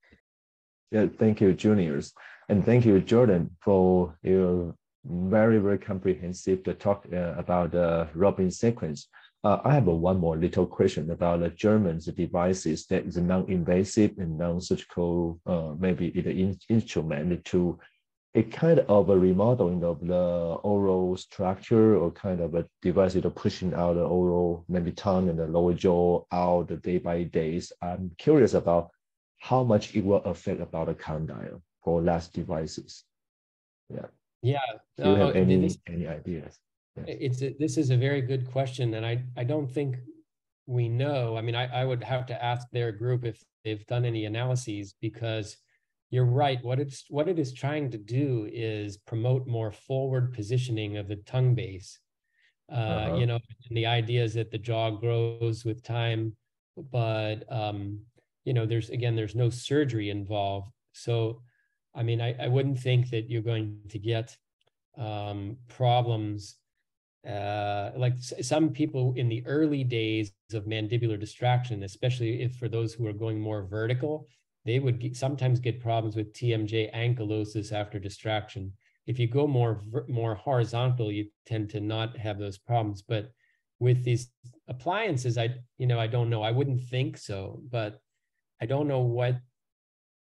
Yeah, thank you, juniors. And thank you, Jordan, for your very, very comprehensive talk uh, about the Robin sequence. Uh, I have one more little question about the German's devices that is non-invasive and non-surgical, uh, maybe the in instrument to a kind of a remodeling of the oral structure or kind of a device that pushing out the oral, maybe tongue and the lower jaw out day by days. I'm curious about how much it will affect about the condyle for last devices. Yeah. Yeah. Do you have uh, any this, any ideas? Yes. It's a, this is a very good question, and I I don't think we know. I mean, I I would have to ask their group if they've done any analyses because you're right. What it's what it is trying to do is promote more forward positioning of the tongue base. Uh, uh-huh. You know, and the idea is that the jaw grows with time, but um, you know, there's again, there's no surgery involved. So, I mean, I, I wouldn't think that you're going to get um, problems uh, like some people in the early days of mandibular distraction, especially if for those who are going more vertical, they would get, sometimes get problems with TMJ ankylosis after distraction. If you go more more horizontal, you tend to not have those problems. But with these appliances, I you know I don't know. I wouldn't think so, but I don't know what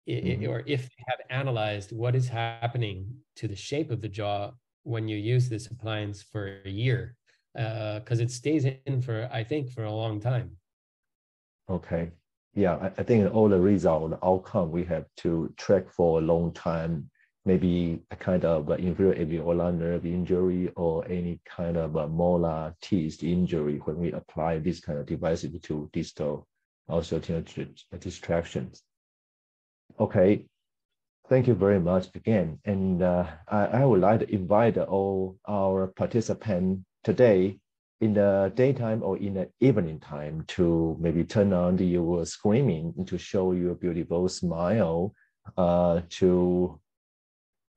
mm-hmm. or if they have analyzed what is happening to the shape of the jaw when you use this appliance for a year because uh, it stays in for I think for a long time. Okay. Yeah, I, I think all the result, the outcome we have to track for a long time, maybe a kind of inferior alveolar nerve injury or any kind of a molar teeth injury when we apply this kind of device to distal also to distractions. Okay, thank you very much again. And uh, I, I would like to invite all our participants today in the daytime or in the evening time to maybe turn on your screaming to show your beautiful smile uh, to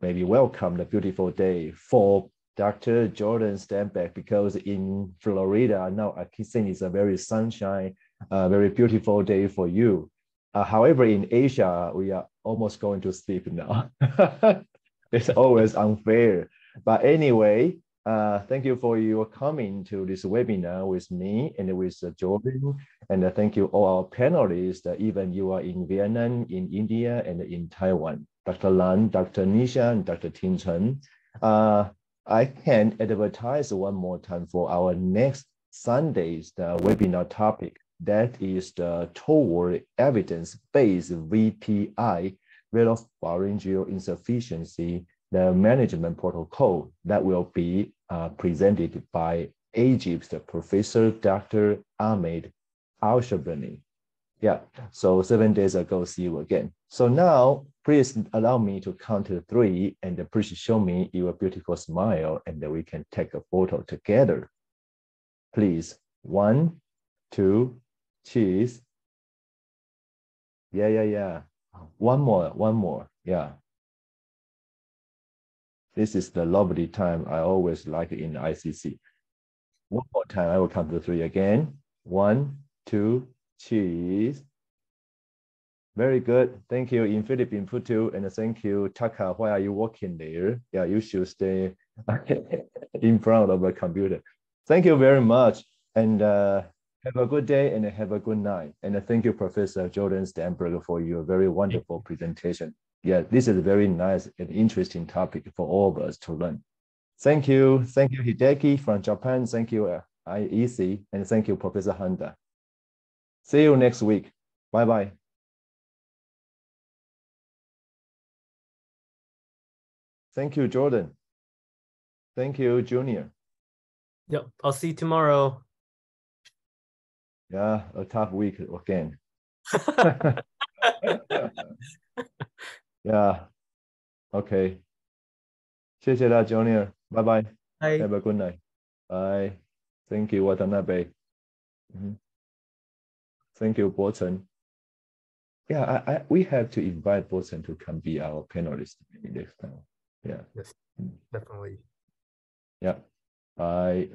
maybe welcome the beautiful day for Dr. Jordan Steinberg because in Florida now I can say it's a very sunshine a very beautiful day for you. Uh, however, in Asia, we are almost going to sleep now. it's always unfair. But anyway, uh, thank you for your coming to this webinar with me and with uh, Jordan. And uh, thank you all our panelists, uh, even you are in Vietnam, in India, and in Taiwan. Dr. Lan, Dr. Nisha, and Dr. Ting Chen. Uh, I can advertise one more time for our next Sunday's the webinar topic. That is the toward evidence-based VPI, Rate of pharyngeal insufficiency the management protocol that will be uh, presented by Egypt's Professor Dr. Ahmed Al-Shabani. Yeah, so seven days ago, see you again. So now, please allow me to count to three and please show me your beautiful smile and then we can take a photo together. Please, one, two, cheese. Yeah, yeah, yeah. One more, one more, yeah. This is the lovely time I always like in ICC. One more time, I will count to three again. One, two, cheese. Very good. Thank you, in Philippine Putu, and thank you, Taka. Why are you walking there? Yeah, you should stay in front of a computer. Thank you very much, and uh, have a good day and have a good night. And thank you, Professor Jordan Steinberg, for your very wonderful presentation yeah, this is a very nice and interesting topic for all of us to learn. Thank you. Thank you, Hideki from Japan. Thank you, uh, IEC, and thank you, Professor Honda. See you next week. Bye-bye. Thank you, Jordan. Thank you, Junior. Yep, I'll see you tomorrow. Yeah, a tough week again. Yeah. Okay. 谢谢啦，Junior。Bye bye. Bye. Have a good night. Bye. Thank you, Watanabe. Mhm. Thank you, Borton. Yeah, I, I, we have to invite Borton to come be our panelist maybe next time. Yeah. Yes, definitely. Yeah. Bye.